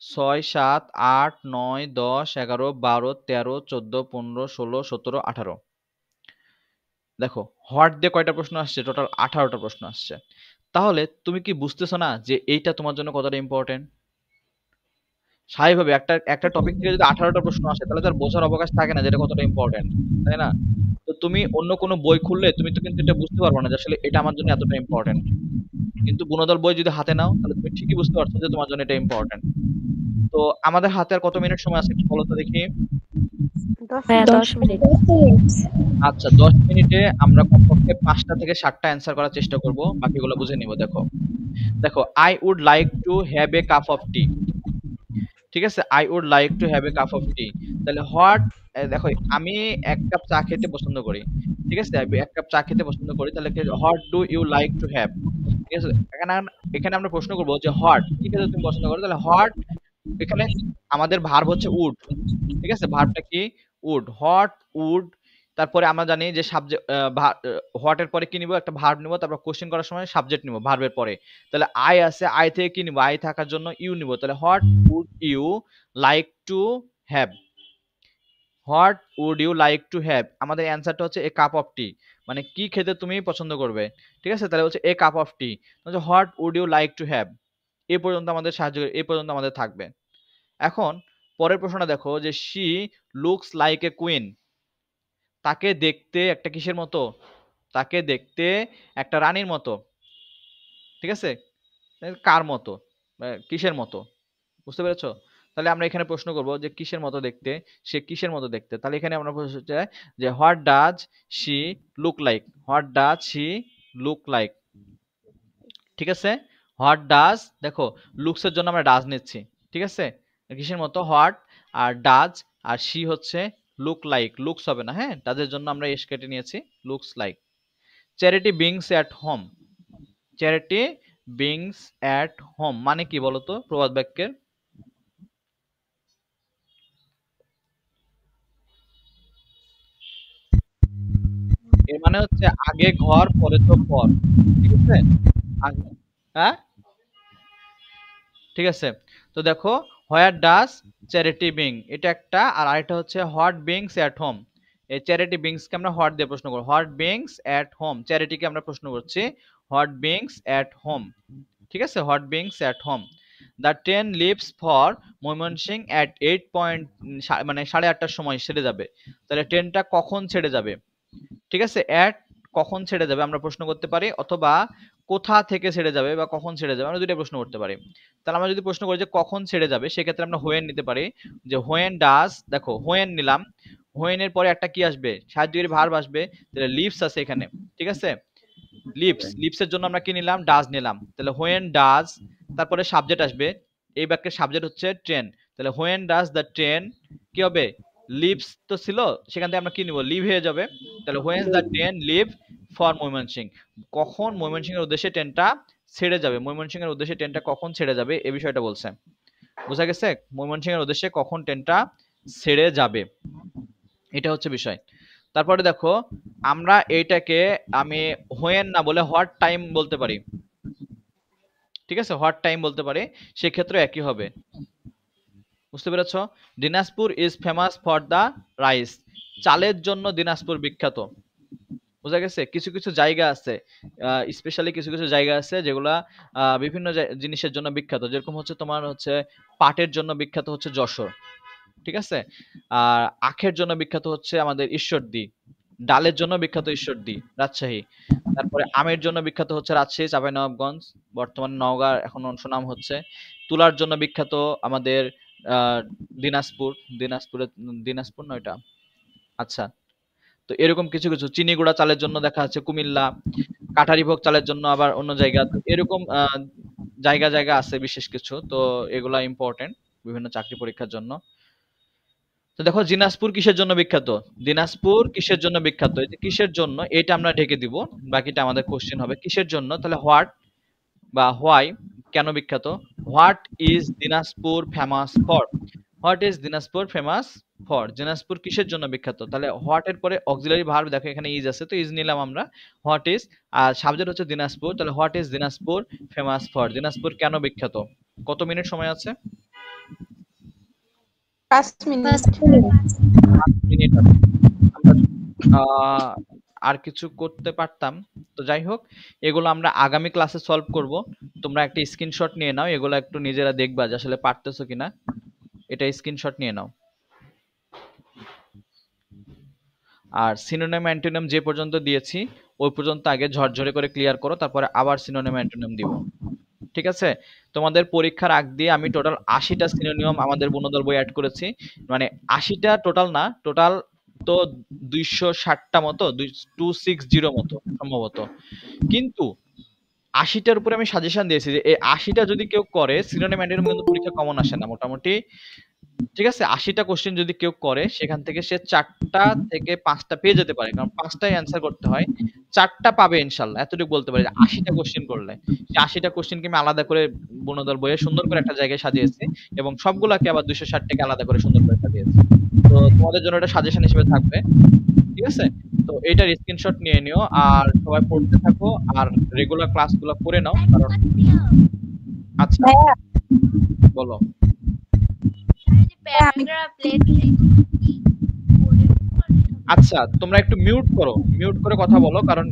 S2: ছয়, সাত, আট, নয়, দশ, এগারো, বারো, তেরো, চোদ্দ, পনেরো, ষোলো, সতেরো, আঠারো। দেখো, হোয়াট দিয়ে কয়টা প্রশ্ন আসছে? টোটাল আঠারোটা প্রশ্ন আসছে। তাহলে তুমি কি বুঝতেছো না যে এইটা তোমার জন্য কতটা ইম্পর্টেন্ট স্বাভাবিকভাবে একটা একটা টপিক থেকে যদি আঠারোটা প্রশ্ন আসে, তাহলে তার বোঝার অবকাশ থাকে না যেটা কতটা ইম্পর্টেন্ট তাই না? তো তুমি অন্য কোনো বই খুললে তুমি তো কিন্তু এটা বুঝতে পারবে না যে আসলে এটা আমার জন্য এতটা ইম্পর্টেন্ট কিন্তু বুনদল বই যদি হাতে নাও তাহলে তুমি ঠিকই বুঝতে পারছ যে তোমার জন্য এটা ইম্পর্টেন্ট তো আমাদের হাতে আর কত মিনিট সময় আছে একটু বলো তো দেখি?
S3: হ্যাঁ
S2: আচ্ছা দশ মিনিটে আমরা কমপক্ষে পাঁচটা থেকে সাতটা অ্যান্সার করার চেষ্টা করব বাকিগুলো বুঝে নিব দেখো। দেখো I would like to have a cup of tea ঠিক আছে? I would like to have a cup of tea তাহলে হোয়াট দেখো আমি এক কাপ চা খেতে পছন্দ করি। ঠিক আছে? এক কাপ চা খেতে পছন্দ করি তাহলে what do you like to have ঠিক আছে? এখানে আম- এখানে আমরা প্রশ্ন করব যে হোয়াট কি খেতে তুমি পছন্দ করো, তাহলে হোয়াট এখানে আমাদের ভার্ব হচ্ছে উড ঠিক আছে? ভার্বটা কি? উড হোয়াট উড তারপরে আমরা জানি যে সাবজেক্ট হোয়াট এর পরে কি নিব? একটা ভার্ব নিব, তারপর কোশ্চেন করার সময় সাবজেক্ট নিব ভার্বের পরে। তাহলে আই আছে আই থেকে কি নিব? আই থাকার জন্য ইউ নিব। তাহলে what would you like to have what would you like to have আমাদের অ্যান্সারটা হচ্ছে এ কাপ অফ টি মানে কি খেতে তুমি পছন্দ করবে, ঠিক আছে? তাহলে হচ্ছে a cup of tea what would you like to have এ পর্যন্ত আমাদের সাহায্য এ পর্যন্ত আমাদের থাকবে। এখন পরের প্রশ্নটা দেখো, যে she looks like a queen তাকে দেখতে একটা কিসের মতো? তাকে দেখতে একটা রানীর মতো। ঠিক আছে? কার মতো? কিসের মতো? বুঝতে পেরেছ? তাহলে আমরা এখানে প্রশ্ন করব যে কিসের মতো দেখতে? সে কিসের মতো দেখতে? তাহলে এখানে আমরা প্রশ্ন হচ্ছে যে what does she look like? What does she look like? ঠিক আছে? What does? দেখো, লুকসের জন্য আমরা ডাজ নিচ্ছি। ঠিক আছে? কিসের মতো? What R does R she হচ্ছে লুক লাইক। লুকস হবে না হ্যাঁ? ডাজের জন্য আমরা এস কেটে নিয়েছি, looks like. Charity begins at home. Charity begins at home মানে কি বলতো? প্রবাদ বাক্যের এর মানে হচ্ছে আগে ঘর, পরে তো পর ঠিক আছে? হ্যাঁ? ঠিক আছে। তো দেখো হোয়ার ডাস চ্যারিটি বিং এটা একটা, আর আরেকটা হচ্ছে হোয়াট বিংস অ্যাট হোম এই চ্যারিটি বিংসকে আমরা হোয়াট দিয়ে প্রশ্ন করব। হোয়াট বিংস অ্যাট হোম চ্যারিটিকে আমরা প্রশ্ন করছি হোয়াট বিংস অ্যাট হোম ঠিক আছে? What begins at home the train leaves for Mymensingh at eight point মানে সাড়ে আটটার সময় ছেড়ে যাবে। তাহলে ট্রেনটা কখন ছেড়ে যাবে? ঠিক আছে? অ্যাট কখন ছেড়ে যাবে আমরা প্রশ্ন করতে পারি অথবা কোথা থেকে ছেড়ে যাবে বা কখন ছেড়ে যাবে আমরা দুইটা প্রশ্ন করতে পারি। তাহলে আমরা যদি প্রশ্ন করি যে কখন ছেড়ে যাবে সেক্ষেত্রে আমরা হোয়েন নিতে পারি। যে হোয়েন ডাস দেখো হোয়েন নিলাম। হোয়েনের পরে একটা কি আসবে? সাহায্যকারী ভার্ব আসবে। তাহলে লিপস আছে এখানে ঠিক আছে? লিপস লিভসের জন্য আমরা কি নিলাম? ডাজ নিলাম। তাহলে হোয়েন ডাজ তারপরে সাবজেক্ট আসবে। এই বাক্যের সাবজেক্ট হচ্ছে ট্রেন তাহলে হোয়েন ডাজ দ্য ট্রেন কি হবে? লিভস তো ছিল, সেখান থেকে আমরা কি নিব? লিভ হয়ে যাবে। তাহলে when the train leave for Mymensingh কখন ময়মনসিং এর উদ্দেশ্যে ট্রেনটা ছেড়ে যাবে? ময়মনসিং এর উদ্দেশ্যে ট্রেনটা কখন ছেড়ে যাবে? এই বিষয়টা বলছে। বোঝা গেছে? ময়মনসিংহের উদ্দেশ্যে কখন ট্রেনটা ছেড়ে যাবে? এটা হচ্ছে বিষয়। তারপরে দেখো, আমরা এইটাকে আমি হোয়েন না বলে হোয়াট টাইম বলতে পারি। ঠিক আছে? হোয়াট টাইম বলতে পারি। সেক্ষেত্রে একই হবে। বুঝতে পেরেছ? Dinajpur is famous for the rice চালের জন্য দিনাজপুর বিখ্যাত। বোঝা গেছে? কিছু কিছু জায়গা আছে স্পেশালি কিছু কিছু জায়গা আছে যেগুলা বিভিন্ন জিনিসের জন্য বিখ্যাত। যেরকম হচ্ছে তোমার হচ্ছে পাটের জন্য বিখ্যাত হচ্ছে যশোর। ঠিক আছে? আর আখের জন্য বিখ্যাত হচ্ছে আমাদের ঈশ্বরদী। ডালের জন্য বিখ্যাত ঈশ্বরদী, রাজশাহী। তারপরে আমের জন্য বিখ্যাত হচ্ছে রাজশাহী, চাঁপাইনবাবগঞ্জ, বর্তমানে নওগাঁ এখন সুনাম হচ্ছে। তুলার জন্য বিখ্যাত আমাদের দিনাজপুর, দিনাজপুরে, দিনাজপুর নয় এটা আচ্ছা। তো এরকম কিছু কিছু চিনি গুঁড়া চালের জন্য দেখা যাচ্ছে, কুমিল্লা কাঠারি ভোগ চালের জন্য আবার অন্য জায়গা এরকম জায়গা জায়গা আছে বিশেষ কিছু, তো এগুলা ইম্পর্টেন্ট বিভিন্ন চাকরি পরীক্ষার জন্য। তো দেখো, দিনাজপুর কিসের জন্য বিখ্যাত? দিনাজপুর কিসের জন্য বিখ্যাত? কিসের জন্য এটা আমরা ঢেকে দিব, বাকিটা আমাদের কোশ্চেন হবে। কিসের জন্য? তাহলে হোয়াট বা হোয়াই কেন বিখ্যাত? What is Dinajpur famous for? What is Dinajpur famous for? Dinajpur কিসের জন্য বিখ্যাত? তাহলে হোয়াট এর পরে অক্সিলারি ভার্ব দেখো এখানে ইজ আছে তো ইজ নিলাম আমরা। What is? আর সাবজেক্ট হচ্ছে দিনাজপুর তাহলে what is Dinajpur famous for? Dinajpur কেন বিখ্যাত? কত মিনিট সময় আছে?
S5: পাঁচ মিনিট।
S2: আমরা আহ, আর কিছু করতে পারতাম। তো যাই হোক, এগুলো আমরা আগামী ক্লাসে সলভ করব। তোমরা একটা স্ক্রিনশট নিয়ে নাও, এগুলো একটু নিজেরা দেখবা যে আসলে পারতেছো কিনা। এটা স্ক্রিনশট নিয়ে নাও। আর সিনোনিম অ্যান্টোনিম যে পর্যন্ত দিয়েছি, ওই পর্যন্ত আগে ঝরঝরে করে ক্লিয়ার করো, তারপরে আবার সিনোনিম অ্যান্টোনিম দিব। ঠিক আছে? তোমাদের পরীক্ষার আগ দিয়ে আমি টোটাল আশিটা সিনোনিয়ম আমাদের বনদল বই অ্যাড করেছি। মানে আশিটা টোটাল না টোটাল তো দুইশো ষাটটা মতো টু সিক্স জিরো মতো সম্ভবত। কিন্তু আশিটার উপরে আমি সাজেশন দিয়েছি যে এই আশিটা যদি কেউ করে সিনোনিম অ্যান্টোনিম কিন্তু পরীক্ষা কমন আসে না মোটামুটি। ঠিক আছে? আশিটা কোশ্চেন যদি কেউ করে, সেখান থেকে সে চারটা থেকে পাঁচটা পেয়ে যেতে পারে। কারণ পাঁচটাই অ্যান্সার করতে হয়। চারটা পাবে ইনশাল্লাহ, এতটুকু বলতে পারি আশিটা কোশ্চেন করলে। সে আশিটা কোশ্চেনকে আমি আলাদা করে বনদল বইয়ে সুন্দর করে একটা জায়গায় সাজিয়েছি এবং সবগুলাকে আবার দুইশো টাকা আলাদা করে সুন্দর করে সাজিয়েছি। তো তোমাদের জন্য এটা সাজেশন হিসেবে থাকবে। ঠিক আছে? তো এইটার স্ক্রিনশট নিয়ে নিও আর সবাই পড়তে থাকো আর রেগুলার ক্লাসগুলো করে নাও কারণ আচ্ছা। বলো।
S4: প্যারাগ্রাফ লেখলে
S2: আচ্ছা তোমরা একটু মিউট করো। মিউট করে কথা বলো কারণ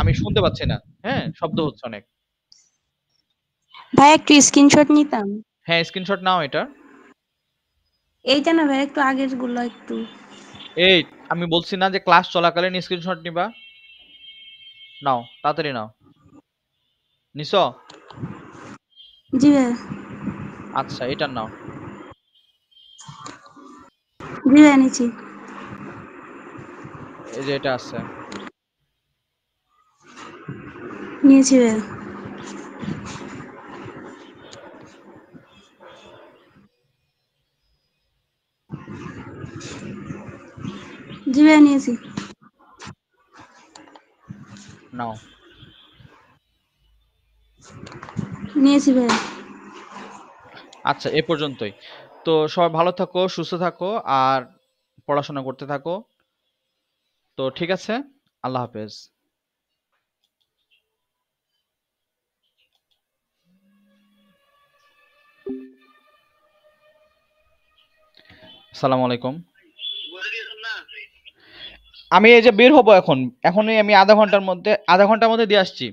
S2: আমি শুনতে পাচ্ছি না। হ্যাঁ শব্দ হচ্ছে অনেক।
S8: ভাই একটু স্ক্রিনশট নিতাম।
S2: হ্যাঁ স্ক্রিনশট নাও এটা।
S8: এইটা না ভাই একটু আগেরগুলো একটু।
S2: এই আমি বলছি না যে ক্লাস চলাকালীন স্ক্রিনশট নিবা। নাও তাড়াতাড়ি নাও। নিছো?
S8: জি ভাই।
S2: আচ্ছা এটা নাও।
S8: জি ভাই নিচ্ছি।
S2: এই যে এটা আছে।
S8: নিয়েছি ভাই। জি ভাই নিয়েছি।
S2: নাও।
S8: নিয়েছি ভাই।
S2: আচ্ছা এ পর্যন্তই। তো সবাই ভালো থাকো সুস্থ থাকো আর পড়াশোনা করতে থাকো। তো ঠিক আছে আল্লাহ হাফেজ। আসসালামু আলাইকুম। আমি এই যে বের হব এখন, এখনই আমি আধা ঘণ্টার মধ্যে, আধা ঘণ্টার মধ্যে দিয়ে আসছি।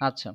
S2: আচ্ছা।